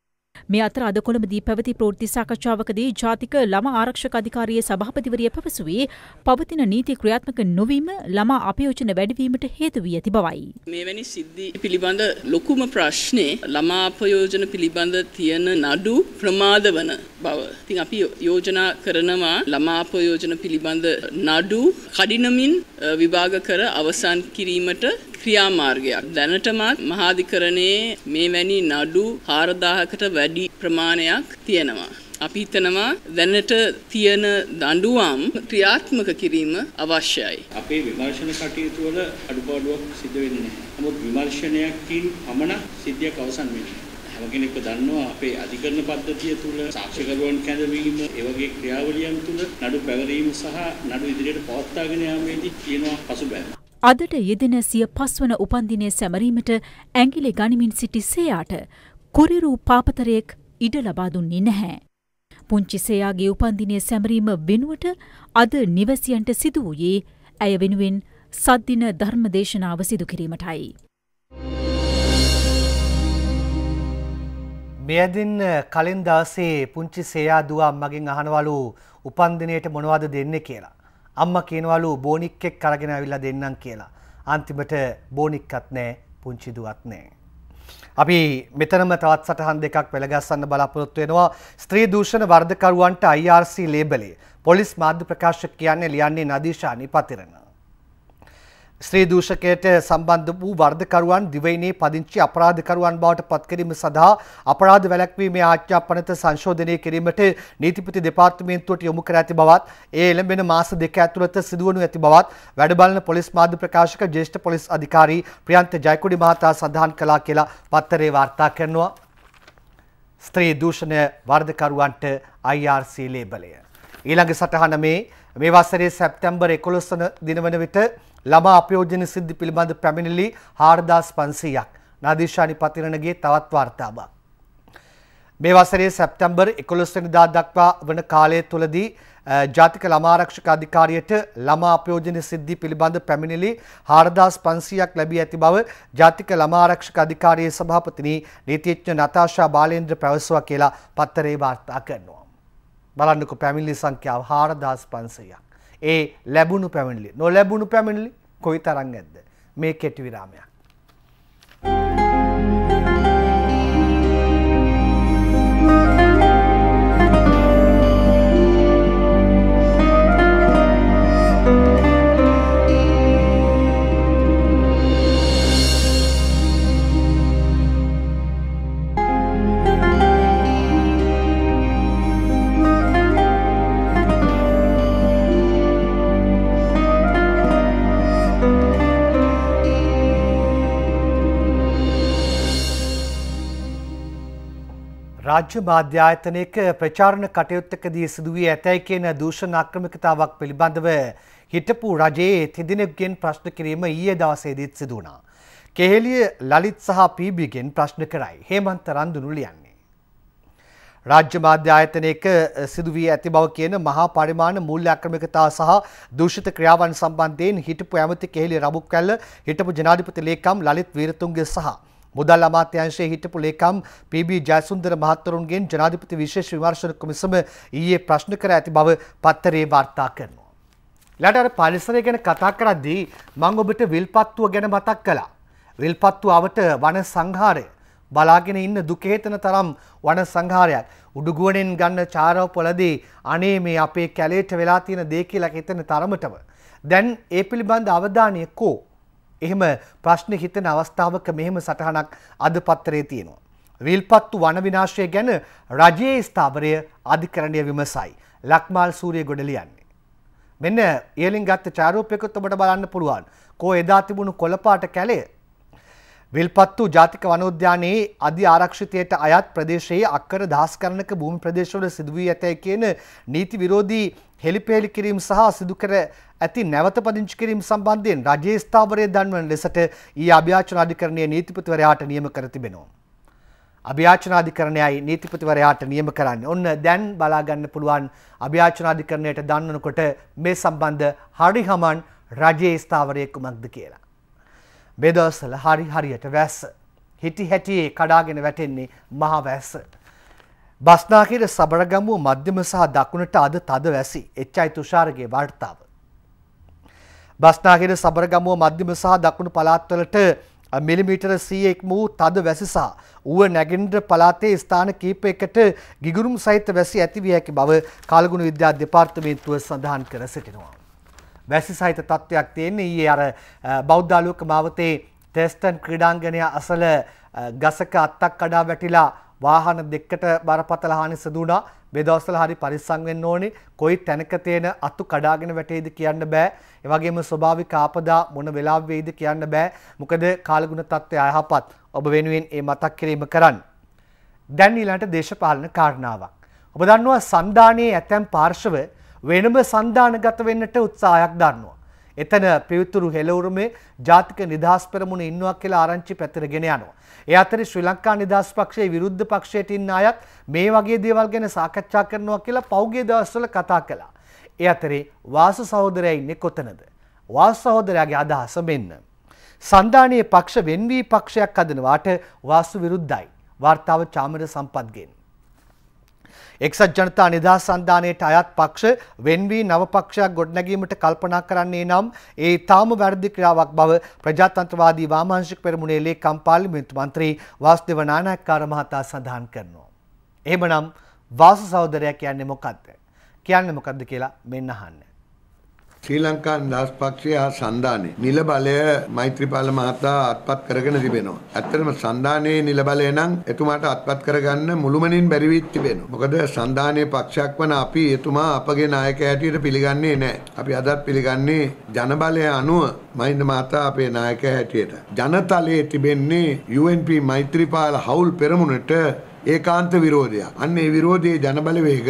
මේ අතර අද කොළඹදී පැවති ප්‍රෘති සාකච්ඡාවකදී ජාතික ළම ආරක්ෂක අධිකාරිය සභාපතිවරිය පැවසුවේ පවතින නීති ක්‍රියාත්මක නොවීම ළමා අපයෝජන වැඩවීමට හේතු වී ඇති බවයි. මෙවැනි සිද්ධි පිළිබඳ ලොකුම ප්‍රශ්නේ ළමා අපයෝජන පිළිබඳ තියෙන නඩු ප්‍රමාද වන බව. ඉතින් අපි යෝජනා කරනවා ළමා අපයෝජන පිළිබඳ නඩු කඩිනමින් විභාග කර අවසන් කිරීමට ක්‍රියාමාර්ගයක්. දැනටමත් මහාධිකරණයේ මේ වැනි නඩු 4000කට වැඩි ප්‍රමාණයක් තියෙනවා. අපි හිතනවා දැනට තියෙන දඬුවම් ක්‍රියාත්මක කිරීම අවශ්‍යයි. අපේ විමර්ශන කටයුතු වල අඩුපාඩුවක් සිද්ධ වෙන්නේ නැහැ. නමුත් විමර්ශනයකින් පමණ සිද්ධියක් අවසන් වෙන්නේ හැම කෙනෙක්ම දන්නවා අපේ අධිකරණ පද්ධතිය තුල සාක්ෂිකරුවන් කැඳවීම ඒ වගේ ක්‍රියාවලියන් තුල නඩු පැවරීම සහ නඩු ඉදිරියට පවත්වාගෙන යාමේදී තියෙනවා පසුබෑම. අදට යෙදෙන සිය පස්වන උපන්දිනය සැමරීමට ඇංගිලි ගනිමින් සිටි සේයාට කුරිරු පාපතරයෙක් ඉඩ ලබා දුන්නේ නැහැ. පුංචි සේයාගේ උපන්දිනය සැමරීම වෙනුවට අද නිවැසියන්ට සිදු වූයේ ඇය වෙනුවෙන් සද්දින ධර්ම දේශනාව සිදු කිරීමටයි. මෙයදින් කලින් දවසේ පුංචි සේයා දුවා මගෙන් අහනවලු උපන්දිනයට මොනවද දෙන්නේ කියලා. අම්ම කියනවලු බෝනික් එක් අරගෙන ඇවිල්ලා දෙන්නම් කියලා. අන්තිමට බෝනික්කත් නෑ පුංචි දුවත් නෑ. අපි මෙතනම තවත් සටහන් දෙකක් පෙළගස්සන්න බලාපොරොත්තු වෙනවා ස්ත්‍රී දූෂණ වර්ධකරුවන්ට IRC ලේබලේ පොලිස් මාධ්‍ය ප්‍රකාශක කියන්නේ ලියන්නේ නදීෂානි පතිරණ. ස්ත්‍රී දූෂකයට සම්බන්ධ වූ වර්ධකරුවන් දිවයිනේ පදිංචි අපරාධකරුවන් බවට පත්කිරීම සඳහා අපරාධ වැළැක්වීමේ ආච්ඡාපනත සංශෝධනය කිරීමට නීතිපති දෙපාර්තමේන්තුවට යොමු කර ඇති බවත් ඒ එළඹෙන මාස දෙක ඇතුළත සිදුවනු ඇති බවත් වැඩබලන පොලිස් මාධ්‍ය ප්‍රකාශක ජ්‍යෙෂ්ඨ පොලිස් අධිකාරී ප්‍රියන්ත ජයකොඩි මහතා සඳහන් කළා කියලා පත්තරේ වාර්තා කරනවා. ස්ත්‍රී දූෂණය වර්ධකරුවන්ට IRC ලේබලය. ඊළඟ සටහන මේ මේ වසරේ සැප්තැම්බර් 11 වන දින වන විට ළමා අපයෝජන සිද්ධි පිළිබඳ පැමිණිලි 4500ක් නාදීශානි පතිරණගේ තවත් වාර්තාවක්. මේ වසරේ සැප්තැම්බර් 11 වෙනිදා දක්වා වන කාලය තුලදී ජාතික ළමාරක්ෂක අධිකාරියට ළමා අපයෝජන සිද්ධි පිළිබඳ පැමිණිලි 4500ක් ලැබී ඇති බව ජාතික ළමාරක්ෂක අධිකාරියේ සභාපතිනි නීතිඥ නතාෂා බාලේන්ද්‍ර පැවසුවා කියලා පත්තරේ වාර්තා කරනවා. බලන්නකෝ පැමිණිලි සංඛ්‍යාව 4500ක්. ඒ ලැබුණු පැමිණිලි නොලැබුණු පැමිණිලි කොයි තරම් ඇද්ද මේ කෙටි විරාමයක්. රාජ්‍ය මාධ්‍යායතනයක ප්‍රචාරණ කටයුත්තකදී සිදුවී ඇතැයි කියන දූෂණ ආක්‍රමිකතාවක් පිළිබඳව හිටපු රජයේ තිදිනෙක්ගෙන් ප්‍රශ්න කිරීම ඊයේ දවසේදීත් සිදු වුණා. කෙහෙලිය ලලිත් සහ පීබිගෙන් ප්‍රශ්න කරයි. හේමන්ත රන්දුනු ලියන්නේ. රාජ්‍ය මාධ්‍ය ආයතනයක සිදුවී ඇති බව කියන මහා පරිමාණ මූල්‍ය ආක්‍රමිකතා සහ දූෂිත ක්‍රියාවන් සම්බන්ධයෙන් හිටපු ඇමති කෙහෙලිය රබුක්කැල්ල හිටපු ජනාධිපති ලේකම් ලලිත් වීරතුංග සහ මුදල් අමාත්‍යංශයේ හිටපු ලේකම් පී.බී. ජයසුන්දර මහත්වරුන්ගෙන් ජනාධිපති විශේෂ විමර්ශන කොමිසම ඊයේ ප්‍රශ්න කර ඇති බව පත්තරේ වාර්තා කරනවා. ඊළඟට අර පරිසරය ගැන කතා කරද්දී මම ඔබට විල්පත්තුව ගැන මතක් කළා. විල්පත්තුව අවට වන සංහාරය බලාගෙන ඉන්න දුකේතන තරම් වන සංහාරයක් උඩුගුවනෙන් ගන්න චාරව පොලදී අනේ මේ අපේ කැලේට වෙලා තියෙන දේ කියලා හිතන තරමටම දැන් ඒ පිළිබඳ අවධානය කෝ එහෙම ප්‍රශ්න හිතන අවස්ථාවක මෙහෙම සටහනක් අද පත්තරේ තියෙනවා. විල්පත්තු වන විනාශය ගැන රජයේ ස්ථාවරය අධිකරණය විමසයි. ලක්මාල් සූරිය ගොඩ ලියන්නේ. මෙන්න ඉහලින් ගත්ත චාරූපයකුත් ඔබට බලන්න පුළුවන්. කෝ එදා තිබුණු කොළපාට කැලේ. විල්පත්තු ජාතික වනෝද්‍යානයේ අධි ආරක්ෂිතයට අයත් ප්‍රදේශයේ අක්කර දහස් කරනක භූමි ප්‍රදේශවල සිදුවී ඇතැයි කියන නීති විරෝධී හෙළිපෙහෙළි කිරීම සහ සිදු කර ඇති නැවත පදිංචි කිරීම සම්බන්ධයෙන් රජයේ ස්ථාවරය දන්වන ලෙසට ඊ අභ්‍යාචන අධිකරණයේ නීතිපතිවරයාට නියම කර තිබෙනවා. අභ්‍යාචනාධිකරණයයි නීතිපතිවරයාට නියම කරන්න. ඔන්න දැන් බලාගන්න පුළුවන් අභ්‍යාචනාධිකරණයට දන්නනකොට මේ සම්බන්ධ හරි හමන් රජයේ ස්ථාවරය කුමක්ද කියලා. බෙදවසල හරි හරියට වැස්ස. හිටි හැටියේ කඩාගෙන වැටෙන්නේ මහා වැස්ස. බස්නාහිර සබරගමුව මධ්‍යම සහ දකුණට අද තද වැසි එච්චයි තුෂාරගේ වාර්තාව. බස්නාහිර සබරගමුව මධ්‍යම සහ දකුණු පළාත්වලට මිලිමීටර සීයෙක් වූ තද වැසි සහ ඌව නැගෙන්ද්‍ර පළාතේ ස්ථාන කීපයකට ගිගුරුම් සහිත වැසි ඇතිවිය හැකි බව කාලගුණ විද්‍යා දෙපාර්තමේන්තුව සඳහන් කර සිටිනවා. වැසි සහිත තත්ත්වයක් තියෙන්නේ ඊයේ අර බෞද්ධාලෝක මාවතේ ටෙස්ටන් ක්‍රීඩාංගණය අසල ගසක අත්තක් කඩා වැටිලා වාහන දෙකට බරපතල හානි සිදු වුණා. මේ දවස්වල හරි පරිස්සම් වෙන්න ඕනේ. කොයි තැනක තියෙන අතු කඩාගෙන වැටෙයිද කියන්න බෑ. ඒ වගේම ස්වභාවික ආපදා මොන වෙලාවෙ වෙයිද කියන්න බෑ. මොකද කාලගුණ තත්ත්වය අයහපත්. ඔබ වෙනුවෙන් ඒ මතක් කිරීම කරන්න. දැන් ඊළඟට දේශපාලන කාරණාවක්. ඔබ දන්නවා සන්දානයේ ඇතැම් පාර්ශව වෙනම සන්ධානගත වෙන්නට උත්සාහයක් දන්නවා. එතන පිවිතුරු හෙළවුරුමේ ජාතික නිදහස් පෙරමුණ ඉන්නවා කියලා ආරංචි පැතිරගෙන යනවා. ඒ අතරේ ශ්‍රී ලංකා නිදහස් පක්ෂයේ විරුද්ධ පක්ෂයට ඉන්න අයත් මේ වගේ දේවල් ගැන සාකච්ඡා කරනවා කියලා පෞගේ දවස්වල කතා කළා. ඒ අතරේ වාසු සහෝදරයා ඉන්නේ කොතනද? වාසු සහෝදරයාගේ අදහස මෙන්න. සන්ධානයේ පක්ෂ වෙන්වී පක්ෂයක් හදනවාට වාසු විරුද්ධයි. වාර්තාව චාමර සම්පත්ගෙන්. එක්සත් ජනතා නිදහස් සන්ධානයට අයත් පක්ෂ වෙන්වී නවපක්ෂයක් ගොඩනැගීමට කල්පනා කරන්නේ නම් ඒ තාම වැරදි ක්‍රියාවක් බව ප්‍රජාතන්ත්‍රවාදී වාමාංශික පෙරමුණේ ලේකම් පාර්ලිමේන්තු මන්ත්‍රී වාසුදේව නානායක්කාර මහතා සඳහන් කරනවා. එහෙමනම් වාසු සහෝදරයා කියන්නේ මොකද්ද? කියන්නේ මොකද්ද කියලා මෙන්න අහන්න. ශ්‍රී ලංකා නිදහස් පක්ෂය හා සන්ධානය නිල බලය මෛත්‍රීපාල මහතා අත්පත් කරගෙන තිබෙනවා. ඇත්තටම සන්ධානයේ නිල බලය නම් එතුමාට අත්පත් කරගන්න මුළුමනින් බැරි වී තිබෙනවා. මොකද සන්ධානයේ පක්ෂයක් වන අපි එතුමා අපගේ නායකයා හැටියට පිළිගන්නේ නැහැ. අපි අදත් පිළිගන්නේ ජනබලය අනුව මහින්ද මහතා අපේ නායකයා හැටියට. ජනතලයේ තිබෙන්නේ UNP මෛත්‍රීපාල හවුල් පෙරමුණට ඒකාන්ත විරෝධයක්. අන්න ඒ විරෝධයේ ජනබලවේග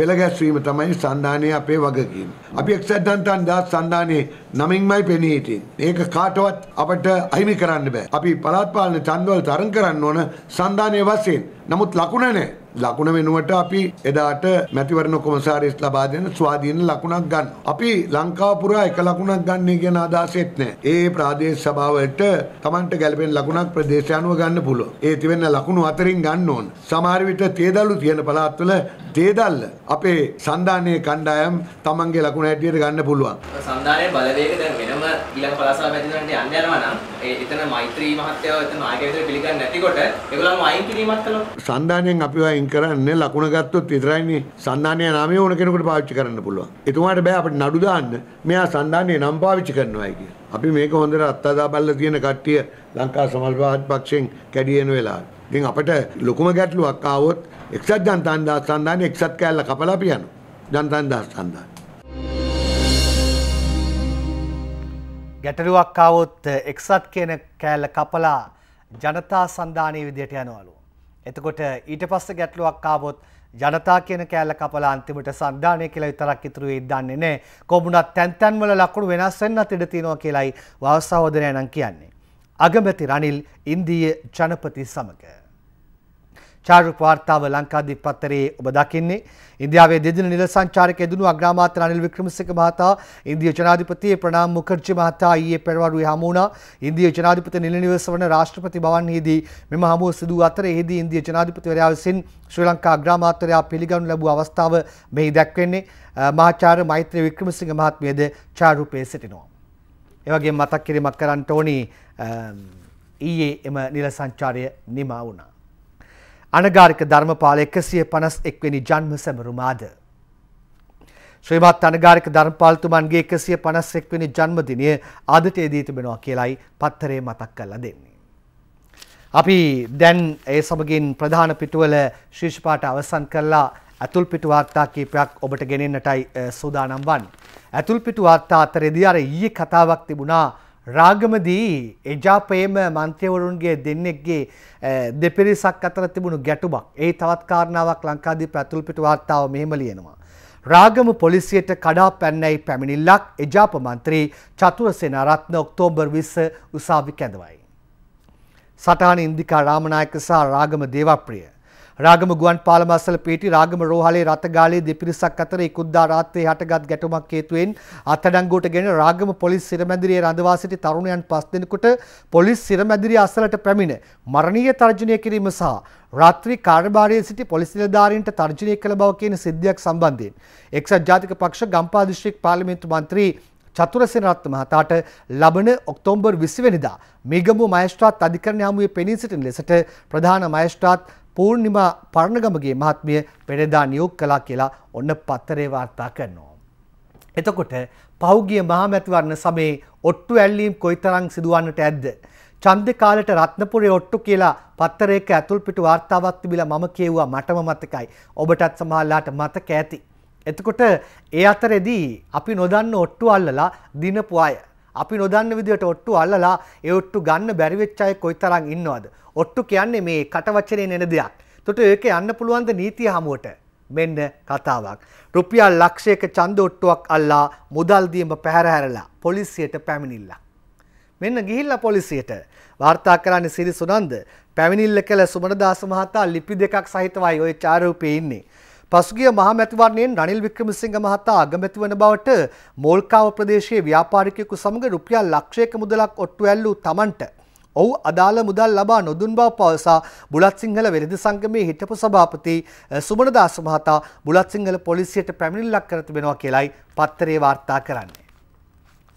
පෙළ ගැස්වීම තමයි සන්ධානයේ අපේ වගකීම. අපි එක්සත් ජනතා නිදහස් සන්ධානයේ නමින්මයි පෙනී හිටින්. ඒක කාටවත් අපට අහිමි කරන්න බෑ. අපි පළාත් පාලන ඡන්දවල තරඟ කරන්න ඕන සන්ධානයේ වශයෙන්. නමුත් ලකුණ නැහැ. ලකුණ වෙනුවට අපි එදාට මැතිවරණ කොමසාරිස් ලබා දෙන ස්වාධීන ලකුණක් ගන්න. අපි ලංකාව පුරා එක ලකුණක් ගන්න කියන අදහසෙත් නැහැ. ඒ ප්‍රාදේශ සභාවලට Tamanට ගැලපෙන ලකුණක් ප්‍රදේශ අනුව ගන්න පුළුවන්. ඒ තිබෙන ලකුණු අතරින් ගන්න ඕන. සමහර විට තේදලු තියෙන පළාත්වල තේදල්ල අපේ සන්ධානයේ කණ්ඩායම් Tamanගේ ලකුණ හැටියට ගන්න පුළුවන්. සන්ධානයේ බලවේග දැන් වෙනම ඊළඟ පළාසභාව මැතිවරණයට යන්න යනවා නම් ඒ එතන මෛත්‍රී මහත්තයව එතන විදිහට පිළිගන්නේ නැතිකොට ඒගොල්ලන්ව අයින් කිරීමක් කළොත් සන්ධානයෙන් අපිව අයින් කරන්නේ ලකුණ ගත්තොත් විතරයිනේ සන්ධානයේ නාමය ඕන කෙනෙකුට පාවිච්චි කරන්න පුළුවන්. එතුමාට බෑ අපිට නඩු දාන්න මෙයා සන්ධානයේ නම් පාවිච්චි කරනවායි කිය. අපි මේක හොඳට අත්අදා බලලා තියෙන කට්ටිය ලංකා සමාජවාද පක්ෂයෙන් කැඩියෙන වෙලාව. ඉතින් අපිට ලොකුම ගැටලුවක් ආවොත් එක්සත් ජනතා නිදහස් සන්ධානයේ එක්සත් කෑල්ල කපලා අපි යනවා. ජනතා නිදහස් සන්ධානය. ගැටලුවක් ආවොත් එක්සත් කියන කෑල්ල කපලා ජනතා සන්ධානයේ විදියට යනවලු. එතකොට ඊට පස්සේ ගැටලුවක් ආවොත් ජනතා කියන කෑල්ල කපලා අන්තිමට සන්ධානය කියලා විතරක් ඉතුරු වෙයි දන්නේ නැහැ. කොමුණත් තැන් තැන්වල ලකුණු වෙනස් වෙන්නත් ඉඩ තියෙනවා කියලායි වාසසහෝදරයා නම් කියන්නේ. අගමැති රනිල් ඉන්දීය ජනපති සමග. චාරු වාර්තාව ලංකාදීප පත්තරේ ඔබ දකින්නේ. ඉන්දියාවේ දෙදින නිල සංචාරක එදුණු අග්‍රාමාත්‍ය රනිල් වික්‍රමසිංහ මහතා ඉන්දිය ජනාධිපති ප්‍රණාම් මුඛර්ජී මහතා ඊයේ පෙරවරුවේ හමු වුණා. ඉන්දිය ජනාධිපති නිල නිවස වන රාෂ්ට්‍රපති භවන්හිදී මෙම හමුව සිදු වූ අතර එහිදී ඉන්දිය ජනාධිපතිවරයා විසින් ශ්‍රී ලංකා අග්‍රාමාත්‍යවරයා පිළිගනු ලැබූ අවස්ථාව මෙහි දැක්වෙන්නේ. මහාචාර්ය මෛත්‍රී වික්‍රමසිංහ මහත්මියද චාරුපේ සිටිනවා. ඒ වගේම මතක් කිරීමක් කරන්න ඕනි. ඊයේ එම නිල සංචාරය නිමා වුණා. අනගාරික ධර්මපාල එකසිය පනස් එක්වෙනි ජන්ම සැමරුමාද. ශ්‍රීමත් අනගාරික ධර්මපාලතුමන්ගේ එකසිය පනස් එක්වෙනි ජන්මදිනය ආදටයේදී තිබෙනවා කියලයි පත්තරේ මතක් කල්ල දෙන්නේ. අපි දැන් ඒ සමගින් ප්‍රධාන පිටුවල ශීෂ්පාට අවසන් කරලා ඇතුල් පිටු වාර්තා කීපයක් ඔබට ගෙනෙන්නටයි සූදානම් වන්. ඇතුල් පිටු වාර්තා අතරේදී අර ඊයේ කතාවක් තිබුණා රාගමදී එජාපයම මන්ත්‍රවරුන්ගේ දෙන්නෙක්ගේ දෙපිරිසක් අතර තිබුණු ගැටුමක් ඒ තවත් කාරණාවක් ලංකාදී පැතුල්පිට වාර්තාව මෙහෙම ලියනවා. රාගම පොලිසියට කඩා පැන්නැයි පැමිණිල්ලක් එජාප මන්ත්‍රී චතුරසෙන රත්න ඔක්තෝබර් විස්ස උසාවි කැඳවයි. සටහන ඉන්දිකා රාමනායක සහ රාගම දේවප්‍රිය රාගම ගුවන් පාලමස්සල පිටි රාගම රෝහලේ රථගාලේ දෙපිරිසක් අතර ඉකුද්දා රාත්‍රියේ හටගත් ගැටුමක් හේතුවෙන් අත්අඩංගුවට ගෙන රාගම පොලිස් සිරමැදිරියේ රඳවා සිටි තරුණයන් පස් දෙනෙකුට පොලිස් සිරමැදිරිය අසලට පැමිණ මරණීය තර්ජනය කිරීම සහ රාත්‍රී කාර්යභාරයේ සිටි පොලිස් නිලධාරීන්ට තර්ජනය කළ බව කියන සිද්ධියක් සම්බන්ධයෙන් එක්සත් ජාතික පක්ෂ ගම්පා දිස්ත්‍රික් පාර්ලිමේන්තු මන්ත්‍රී චතුරසෙන රත්න මහතාට ලබන ඔක්තෝබර් 20 වෙනිදා මිගමු මහේස්ත්‍රාත් අධිකරණ හමුවේ පෙනී සිටින ලෙසට ප්‍රධාන මහේස්ත්‍රාත් පූර්ණිමා පරණගමගේ මහත්මිය පෙරදා නියෝග කළා කියලා ඔන්න පත්තරේ වාර්තා කරනවා. එතකොට පෞගිය මහමැතිවරණ සමයේ ඔට්ටු ඇල්ලීම් කොයිතරම් සිදුවන්නට ඇද්ද? ඡන්ද කාලෙට රත්නපුරේ ඔට්ටු කියලා පත්තරයක ඇතුල් පිටු වාර්තාවක් තිබිලා මම කියුවා මටම මතකයි. ඔබටත් සමහරලාට මතක ඇති. එතකොට ඒ අතරෙදී අපි නොදන්න ඔට්ටු අල්ලලා දිනපු අය අපි නොදන්න විදිහට ඔට්ටු අල්ලලා ඒ ඔට්ටු ගන්න බැරි වෙච්ච අය කොයිතරම් ඉන්නවද? ඔට්ටු කියන්නේ මේ කටවචනේ නෙන දෙයක්. එතකොට ඒක යන්න පුළුවන් ද නීතිය හමුවට? මෙන්න කතාවක්. රුපියල් ලක්ෂයක ඡන්ද ඔට්ටුවක් අල්ලා මුදල් දීම පැහැර හැරලා පොලිසියට පැමිණිල්ලක්. මෙන්න ගිහිල්ලා පොලිසියට වාර්තා කරන්නේ සිරි සුනන්ද පැමිණිල්ල කළ සුමනදාස මහතා ලිපි දෙකක් සහිතවයි ওই චාරූපේ ඉන්නේ. පසුගිය මහා මැතිවරණයෙන් රනිල් වික්‍රමසිංහ මහතා අගමැති වන බවට මෝල්කාව ප්‍රදේශයේ ව්‍යාපාරිකයෙකු සමග රුපියල් ලක්ෂයක මුදලක් ඔට්ටු ඇල්ලූ තමන්ට ඔහු අදාළ මුදල් ලබා නොදුන් බව පවසා බුලත් සිංහල වෙරදි සංගමේ හිටපු සභාපති සුමනදාස මහතා බුලත් සිංහල පොලිසියට පැමිණිල්ලක් කර තිබෙනවා කියලයි පත්තරේ වාර්තා කරන්නේ.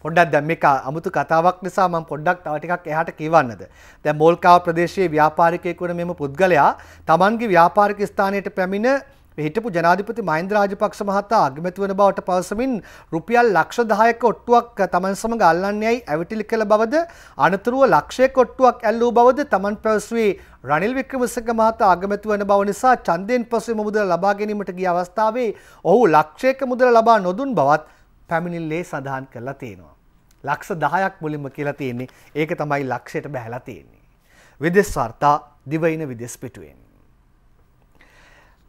පොඩ්ඩක් දැන් මේක අමුතු කතාවක් නිසා මම පොඩ්ඩක් තව ටිකක් එහාට කියවන්නද. දැන් මෝල්කාව ප්‍රදේශයේ ව්‍යාපාරිකයෙකු වන මෙම පුද්ගලයා තමන්ගේ ව්‍යාපාරික ස්ථානයට පැමිණ හිටපු ජනාධිපති මහින්ද රාජපක්ෂ මහතා අගමැති වන බවට පවසමින් රුපියල් ලක්ෂ 10ක ඔට්ටුවක් තමන් සමග අල්ලන්නේයි ඇවිටිලි කළ බවද අනතුරුව ලක්ෂයක ඔට්ටුවක් ඇල්ලූ බවද තමන් පැවසුවේ රනිල් වික්‍රමසිංහ මහතා අගමැති වන බව නිසා ඡන්දයෙන් පසු මුදල ලබා ගැනීමට ගිය අවස්ථාවේ ඔහු ලක්ෂයක මුදල ලබා නොදුන් බවත් පැමිණිල්ලේ සඳහන් කරලා තියෙනවා. ලක්ෂ 10ක් මුලින්ම කියලා තියෙන්නේ. ඒක තමයි ලක්ෂයට බහැලා තියෙන්නේ. විදෙස් වාර්තා දිවයින විදෙස් පිටුවෙන්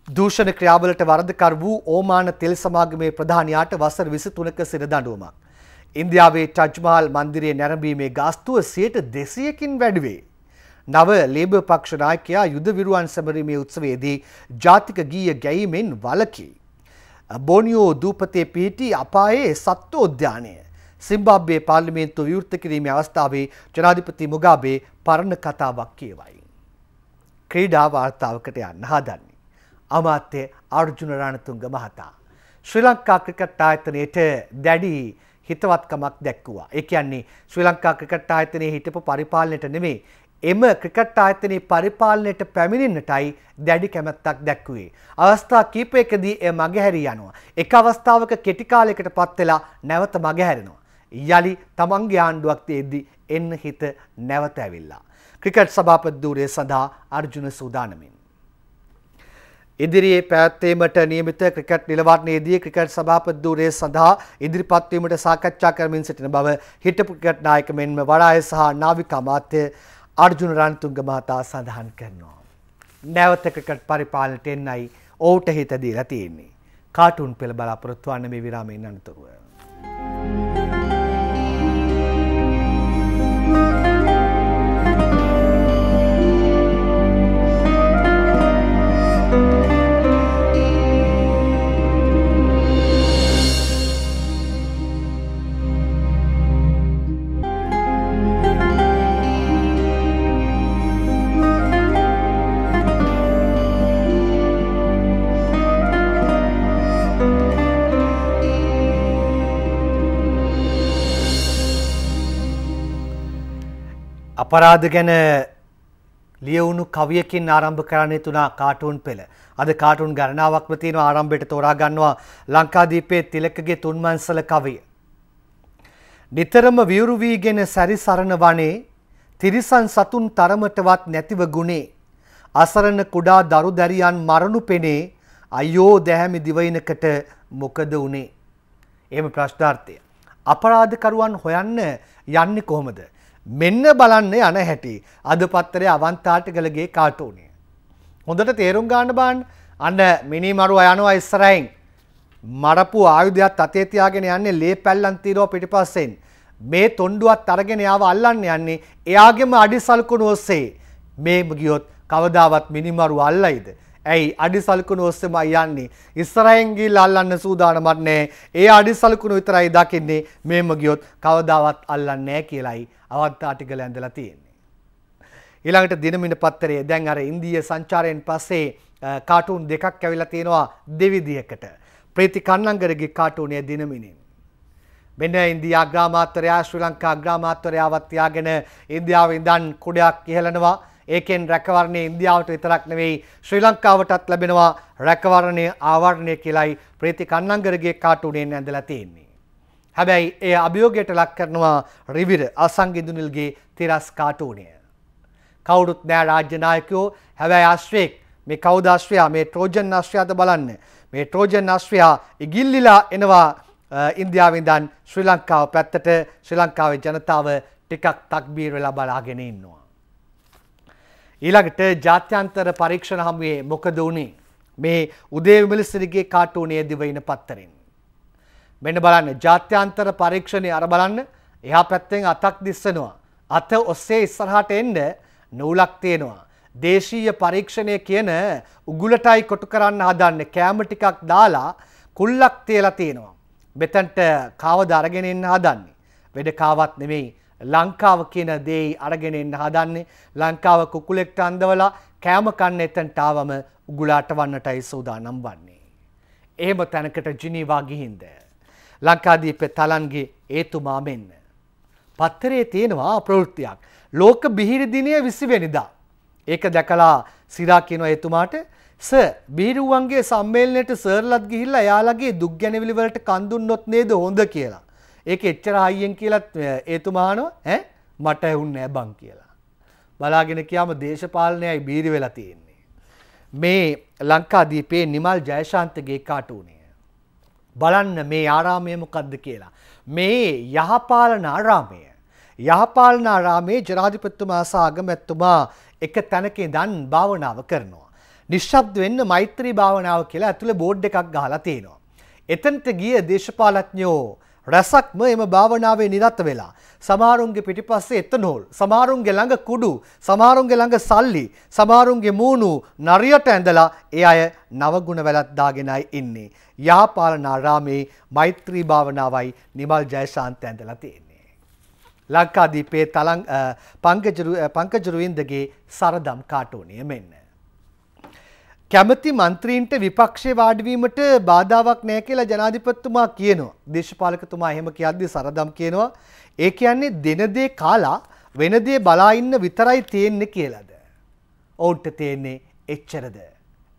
දූෂණ ක්‍රියාවලට වරදකර වූ ඕමාන තෙල් සමාගමේ ප්‍රධානයාට වසර විසි තුනක සිර දඩුවමක්. ඉන්දියාවේ ටජ්මහල් මන්දිරයේ නැරඹීමේ ගාස්තුව සියයට දෙසියකින් වැඩිවේ. නව ලේබ පක්ෂ නායකයා යුද විරුවන් සැමරීමේ උත්සවයේදී ජාතික ගීය ගැයීමෙන් වලකි. බොනියෝ දූපතේ පිහිටි අපායේ සත්වෝද්‍යානය. සිම්බාබ්වේ පාර්ලිමේන්තු විවෘත කිරීමේ අවස්ථාවේ ජනාධිපති මුගාබේ පරණ කතාවක් කියවයි. ක්‍රීඩා වාර්තාවකට යන්න හදන්නේ. අමාත්‍ය අර්ජුන රණතුංග මහතා. ශ්‍රී ලංකා ක්‍රිකට් ආයතනයට දැඩි හිතවත්කමක් දැක්වුවා. ඒ කියන්නේ ශ්‍රී ලංකා ක්‍රිකට් ආයතනයේ හිටපු පරිපාලනයට නෙමෙයි එම ක්‍රිකට් ආයතනයේ පරිපාලනයට පැමිණෙන්නටයි දැඩි කැමැත්තක් දැක්වුවේ. අවස්ථා කීපයකදී එය මගහැරී යනවා. එක අවස්ථාවක කෙටි කාලයකට පත් වෙලා නැවත මගහැරෙනවා. යලි තමන්ගේ ආණ්ඩුවක් තියෙද්දි එන්න හිත නැවත ඇවිල්ලා. ක්‍රිකට් සභාපති ධූරය සඳහා අර්ජුන සූදානමින් ඉදිරියේ පැවැත්වීමට නියමිත ක්‍රිකට් නිලවරණයේදී ක්‍රිකට් සභාපති ධූරය සඳහා ඉදිරිපත් වීමට සාකච්ඡා කරමින් සිටින බව හිටපු ක්‍රිකට් නායක මෙන්ම වඩාය සහ නාවික අමාත්‍ය අර්ජුන රන්තුංග මහතා සඳහන් කරනවා. නැවත ක්‍රිකට් පරිපාලනයට එන්නයි ඔවුන්ට හිත දීලා තියෙන්නේ. කාටුන් පෙළ බලාපොරොත්තු වන්න මේ විරාමයෙන් අනතුරුව. අපරාධ ගැන ලියවුණු කවියකින් ආරම්භ කරන්නේ තුනා කාටූන් පෙළ. අද කාටුන් ගණනාවක්ම තියෙන ආරම්භයට තෝරා ගන්නවා ලංකාදීපයේ තිලකගේ තුන්මන්සල කවිය. නිතරම විවුරු වීගෙන සැරිසරන වනේ තිරිසන් සතුන් තරමටවත් නැතිව ගුණේ අසරණ කුඩා දරු දැරියන් මරණු පෙනේ අයෝ දැහැමි දිවයිනකට මොකද වුනේ එහෙම ප්‍රශ්නාර්ථය අපරාධකරුවන් හොයන්න යන්නේ කොහොමද? මෙන්න බලන්න යන හැටි. අද පත්තරේ අවන්තාටිකලගේ කාටුනේ. හොඳට තේරුම් ගන්න බාන්න අන්න මිනිමරුව යනවා ඉස්සරහින්. මරපු ආයුධයක් අතේ තියාගෙන යන්නේ ලේ පැල්ලන් తీරෝ පිටිපස්සෙන්. මේ තොණ්ඩුවත් අරගෙන යාව අල්ලන්න යන්නේ එයාගේම අඩිසල්කුණු ඔස්සේ. මේ ගියොත් කවදාවත් මිනිමරු අල්ලයිද? ඇයි අඩිසල්කුණු ඔස්සෙම යන්නේ? ඉස්සරහින් ගිහිල්ලා අල්ලන්න සූදානමක් නැහැ ඒ අඩිසල්කුණු විතරයි දකින්නේ. මේම ගියොත් කවදාවත් අල්ලන්නේ නැහැ කියලයි අවත් ආටිකල ඇඳලා තියෙන්නේ. ඊළඟට දිනමින පත්තරේ දැන් අර ඉන්දිය සංචාරයෙන් පස්සේ කාටුන් දෙකක් ඇවිල්ලා තියෙනවා දෙවිදියකට ප්‍රීති කන්නංගරගේ කාටුනේ දිනමිනින්. මෙන්න ඉන්දියා අග්‍රාමාත්‍යරයා ශ්‍රී ලංකා අග්‍රාමාත්‍යරයාවත් තියාගෙන ඉන්දියාවේ ඉඳන් කුඩයක් ඉහළනවා. ඒකෙන් රැකවරණය ඉන්දියාවට විතරක් නෙවෙයි ශ්‍රී ලංකාවටත් ලැබෙනවා රැකවරණය ආවරණය කියලයි ප්‍රීති කන්නංගරගේ කාටුනෙන් ඇඳලා තියෙන්නේ. හැබැයි ඒ අභියෝගයට ලක් කරනවා රිවිර අසංගිදුනිල්ගේ තිරස් කාටුනය. කවුරුත් නෑ රාජ්‍ය නායකයෝ හැබැයි ආශ්‍රයෙක් මේ කවුද ආශ්‍රයා මේ ට්‍රෝජන් ආශ්‍රයාද බලන්න. මේ ට්‍රෝජන් ආශ්‍රයා ඉගිල්ලිලා එනවා ඉන්දියාවින්දන් ශ්‍රී ලංකාව පැත්තට ශ්‍රී ලංකාවේ ජනතාව ටිකක් තක්බීර වෙලා බලාගෙන ඉන්නවා. ඊළඟට ජාත්‍යන්තර පරීක්ෂණ හමුවේ මොකද වුණේ මේ උදේ විමලසිරිගේ කාටුනේ දිවයින පත්තරින්. මෙන්න බලන්න ජාත්‍යන්තර පරීක්ෂණය අර බලන්න එහා පැත්තෙන් අතක් දිස්සනවා. අත ඔස්සේ ඉස්සරහට එන්න නූලක් තියෙනවා. දේශීය පරීක්ෂණය කියන උගුලටයි කොටු කරන්න හදන්න කෑම ටිකක් දාලා කුල්ලක් තියලා තියෙනවා. මෙතැන්ට කාවද අරගෙන එන්න හදන්නේ. වෙඩ කාවත් නෙමෙයි ලංකාව කියන දේ අරගෙන එන්න හදන්නේ. ලංකාව කුකුලෙක්ට අන්දවලා කෑම කන්න එතනට ආවම උගුලාට වන්නටයි සූදානම් වන්නේ. එහෙම තැනකට ජිනීවා ගිහින්ද. ලංකාදීපේ තලන්ගේ ඒතුමා මෙන්න. පත්තරේ තියෙනවා ප්‍රවෘත්තියක්. ලෝක බිහිරි දිනය විසිවෙනිදා. ඒක දැකලා සිරා කියනවා එතුමාට ස බීරුවන්ගේ සම්මේලනයට සර්ලත් ගිහිල්ලා එයාලගේ දුක් ගැනවිලි වලට කන් දුන්නොත් නේද හොඳ කියලා. ඒක එච්චර හයියෙන් කියලත් එතුමානෝ ඈ මට ඇහුන්නේ බං කියලා. බලාගෙන කියාම දේශපාලනයයි බීරි වෙලා තියෙන්නේ. මේ ලංකාදීපේ නිමල් ජයශාන්තගේ කාටුනේ. බලන්න මේ ආරාමය මොකක්ද කියලා. මේ යහපාලන ආරාමය. යහපාලන ආරාමේ ජනාධිපතිතුමා සහ අගමැතිතුමා එක තැනක ඉඳන් භාවනාව කරනවා. නිශ්ශබ්ද වෙන්න මෛත්‍රී භාවනාව කියලා ඇතුළේ බෝඩ් එකක් ගහලා තියෙනවා. එතනට ගිය දේශපාලඥයෝ රැසක්ම එම භාවනාවේ නිරත වෙලා සමහරුන්ගේ පිටිපස්සේ එතනෝල් සමහරුන්ගේ ළඟ කුඩු සමහරුන්ගේ ළඟ සල්ලි සමහරුන්ගේ මූණු නරියට ඇඳලා ඒ අය නවගුණ වැලත් දාගෙනයි ඉන්නේ. යහපාලනාරාමේ මෛත්‍රී භාවනාවයි නිමල් ජයශාන්ත ඇඳලා තියෙන්නේ. ලංකාදීපේ තලං පංකජරුවින්දගේ සරදම් කාටෝනිය මෙන්න. කැමති මන්ත්‍රීන්ට විපක්ෂය වාඩිවීමට බාධාවක් නෑ කියලා ජනාධිපතිතුමා කියනවා. දේශපාලකතුමා එහෙම කියද්දි සරදම් කියනවා. ඒ කියන්නේ දෙන දේ කාලා වෙන දේ බලා ඉන්න විතරයි තියෙන්නේ කියලාද. ඔවුන්ට තියෙන්නේ එච්චරද.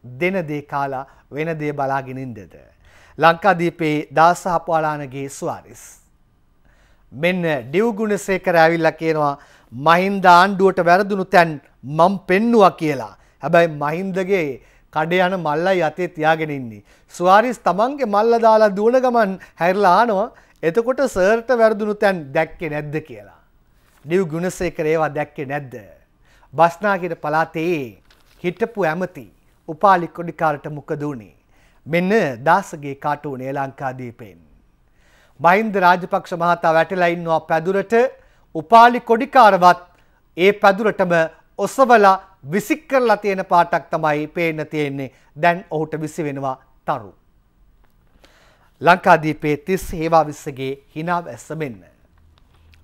දෙන දේ කාලා වෙන දේ බලාගෙන ඉන්නද. ලංකාදීපේ දාස අපවාලානගේ ස්වාරිස්. මෙන්න ඩිව්ගුණසේකර ඇවිල්ලා කියනවා මහින්ද ආණ්ඩුවට වැරදුණු තැන් මම පෙන්නවා කියලා. හැබැයි මහින්දගේ කඩේ යන මල්ලයි අතේ තියාගෙන ඉන්නේ. සුවාරිස් තමන්ගේ මල්ල දාලා දුවන ගමන් හැරිලා ආනවා. එතකොට සර්ට වැරදුණු තැන් දැක්කේ නැද්ද කියලා. ඩිව් ගුණසේකර ඒවා දැක්කේ නැද්ද? බස්නාහිර පළාතේ හිටපු ඇමති උපාලි කොඩිකාරට මොකද උනේ? මෙන්න දාසගේ කාටුනේ ලංකාදීපෙන්. මහින්ද රාජපක්ෂ මහතා වැටලා ඉන්නවා පැදුරට උපාලි කොඩිකාරවත් ඒ පැදුරටම ඔසවලා විසික් කරලා තියෙන පාටක් තමයි පේන්න තියෙන්නේ දැන් ඔහුට විසි වෙනවා තරු. ලංකාදීපේ තිස් හේවා විස්සගේ හිනාව ඇස්ස මෙන්න.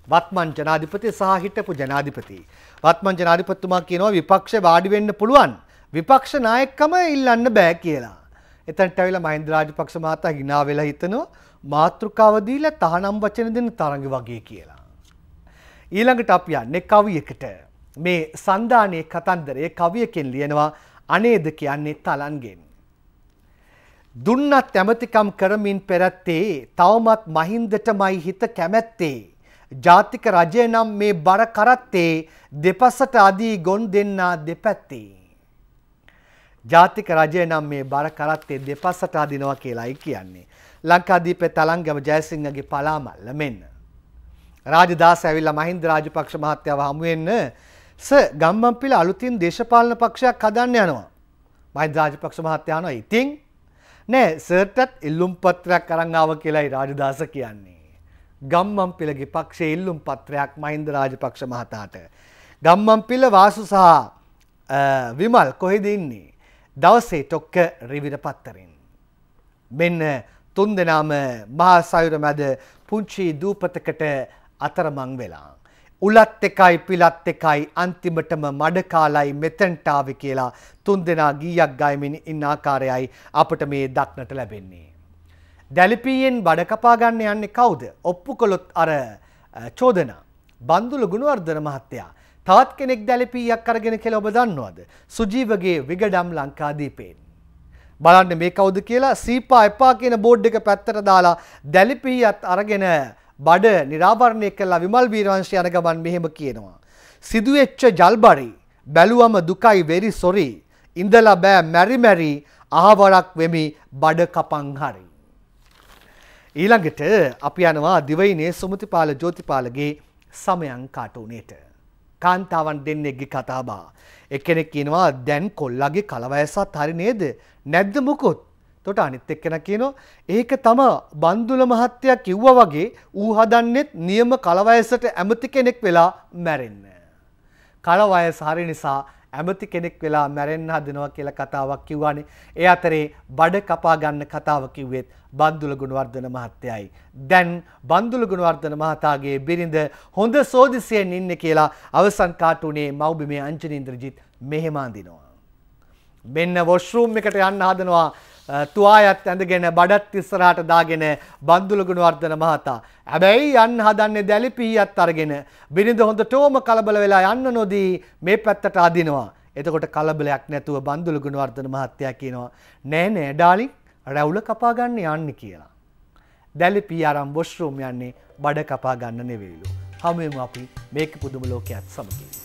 වත්මන් ජනාධිපති සහ හිටපු ජනාධිපති. වත්මන් ජනාධිපතිතුමා කියනවා විපක්ෂ වාඩි වෙන්න පුළුවන්. විපක්ෂ නායකකම ඉල්ලන්න බෑ කියලා. එතනට ඇවිල්ලා මහින්ද රාජපක්ෂ මහතා hina වෙලා හිතනවා මාතෘකාව දීලා තහනම් වචන දෙන්න තරඟ වගේ කියලා. ඊළඟට අපි යන්නේ කවියකට. මේ සන්ධානයේ කතන්දරය කවියකින් ලියනවා අනේද කියන්නේ තලන්ගෙන්. දුන්නත් ඇමතිකම් කරමින් පෙරැත්තේ තවමත් මහින්දටමයි හිත කැමැත්තේ. ජාතික රජය නම් මේ බර කරත්තේ දෙපසට අදී ගොන් දෙන්නා දෙපැත්තේ. ජාතික රජය නම් මේ බර කරත්තේ දෙපසට අදිනවා කියලායි කියන්නේ. ලංකාදීපේ තලංගම ජයසිංහගේ පලාමල්ල මෙන්න. රාජදාස ඇවිල්ලා මහින්ද රාජපක්ෂ මහත්තයාව හමුවෙන්න ස ගම්මන්පිල අලුතින් දේශපාලන පක්ෂයක් හදන්න යනවා. මහින්ද රාජපක්ෂ මහත්තයා යනවා ඉතින් නෑ සර්ටත් ඉල්ලුම් පත්‍රයක් අරන් ආව කියලායි රාජදාස කියන්නේ. ගම්මන්පිලගේ පක්ෂයේ ඉල්ලුම් පත්‍රයක් මහින්ද රාජපක්ෂ මහතාට. ගම්මන්පිල වාසු සහ විමල් කොහෙද ඉන්නේ. දවසේ ටොක්ක රිවිර පත්තරින්. මෙන්න තුන් දෙනාම මහා සයුර මැද පුංචි දූපතකට අතරමං වෙලා. උලත් එකයි පිලත් එකයි අන්තිමටම මඩකාලයි මෙතැන්ටාව කියලා තුන් දෙනා ගීයක් ගයමින් ඉන්න ආකාරයයි අපට මේ දක්නට ලැබෙන්නේ. දැලිපීයෙන් බඩකපාගන්න යන්නේ කවුද ඔප්පු කොළොත් අර චෝදනා. බන්දුල ගුණවර්ධන මහත්තයා තවත් කෙනෙක් දැලිපීයක් අරගෙන කෙල ඔබ දන්නවද. සුජීවගේ විගඩම් ලංකාදීපයෙන්. බලන්න මේ කවුද කියලා සීපා එපා කියන බෝඩ් එක පැත්තට දාලා දැලිපීයත් අරගෙන බඩ නිරාවරණය කළා විමල් වීරවංශ යන ගමන් මෙහෙම කියනවා. සිදුවෙච්ච ජල්බරි බැලුවම දුකයි වෙරි සොරි ඉඳලා බෑ මැරි මැරි අහවරක් වෙමි බඩ කපන් හරි. ඊළඟට අපි යනවා දිවයිනේ සුමතිපාල ජෝතිපාලගේ සමයන් කාටුනේට. කාන්තාවන් දෙන්නෙක්ගේ කතාබා. එක්කෙනෙක් කියනවා දැන් කොල්ලගේ කලවයසත් හරි නේද නැද්ද මුකුත්. තොට අනිත් එක්කෙන කියනවා ඒක තම බන්දුල මහත්තයක් කිව්ව වගේ ඌ හදන්නෙත් නියම කලවයසට ඇමති කෙනෙක් වෙලා මැරෙන්න. කලවයස හරි නිසා ඇමති කෙනෙක් වෙලා මැරෙන්න හදනවා කියලා කතාවක් කිව්වානේ. ඒ අතරේ බඩ කපා ගන්න කතාව කිව්වෙත් බන්දුල ගුණවර්ධන මහත්තයයි. දැන් බන්දුල ගුණවර්ධන මහතාගේ බිරිඳ හොඳ සෝදිසියෙන් ඉන්නේ කියලා අවසන් කාටුනේ මව්බිමේ අංජනි ඉන්ද්‍රජිත් මෙහෙම අඳිනවා. මෙන්න වොෂ්රූම් එකට යන්න හදනවා තුවායත් ඇඳගෙන බඩත් ඉස්සරහට දාගෙන බන්දුල ගුණවර්ධන මහතා. හැබැයි යන්න හදන්නේ දැලිපිහියත් අරගෙන බිරිඳ හොඳටම කලබල වෙලා යන්න නොදී මේ පැත්තට අදිනවා. එතකොට කලබලයක් නැතුව බන්දුල ගුණවර්ධන මහත්තයා කියනවා නෑ නෑ ඩාලින් රැවුල කපා ගන්න යන්නේ කියලා. දැලිපිය අරන් වොෂ්රූම් යන්නේ බඩ කපා ගන්න නෙවෙයිලු. හමුවෙමු අපි මේක පුදුම ලෝකයක් සමගින්.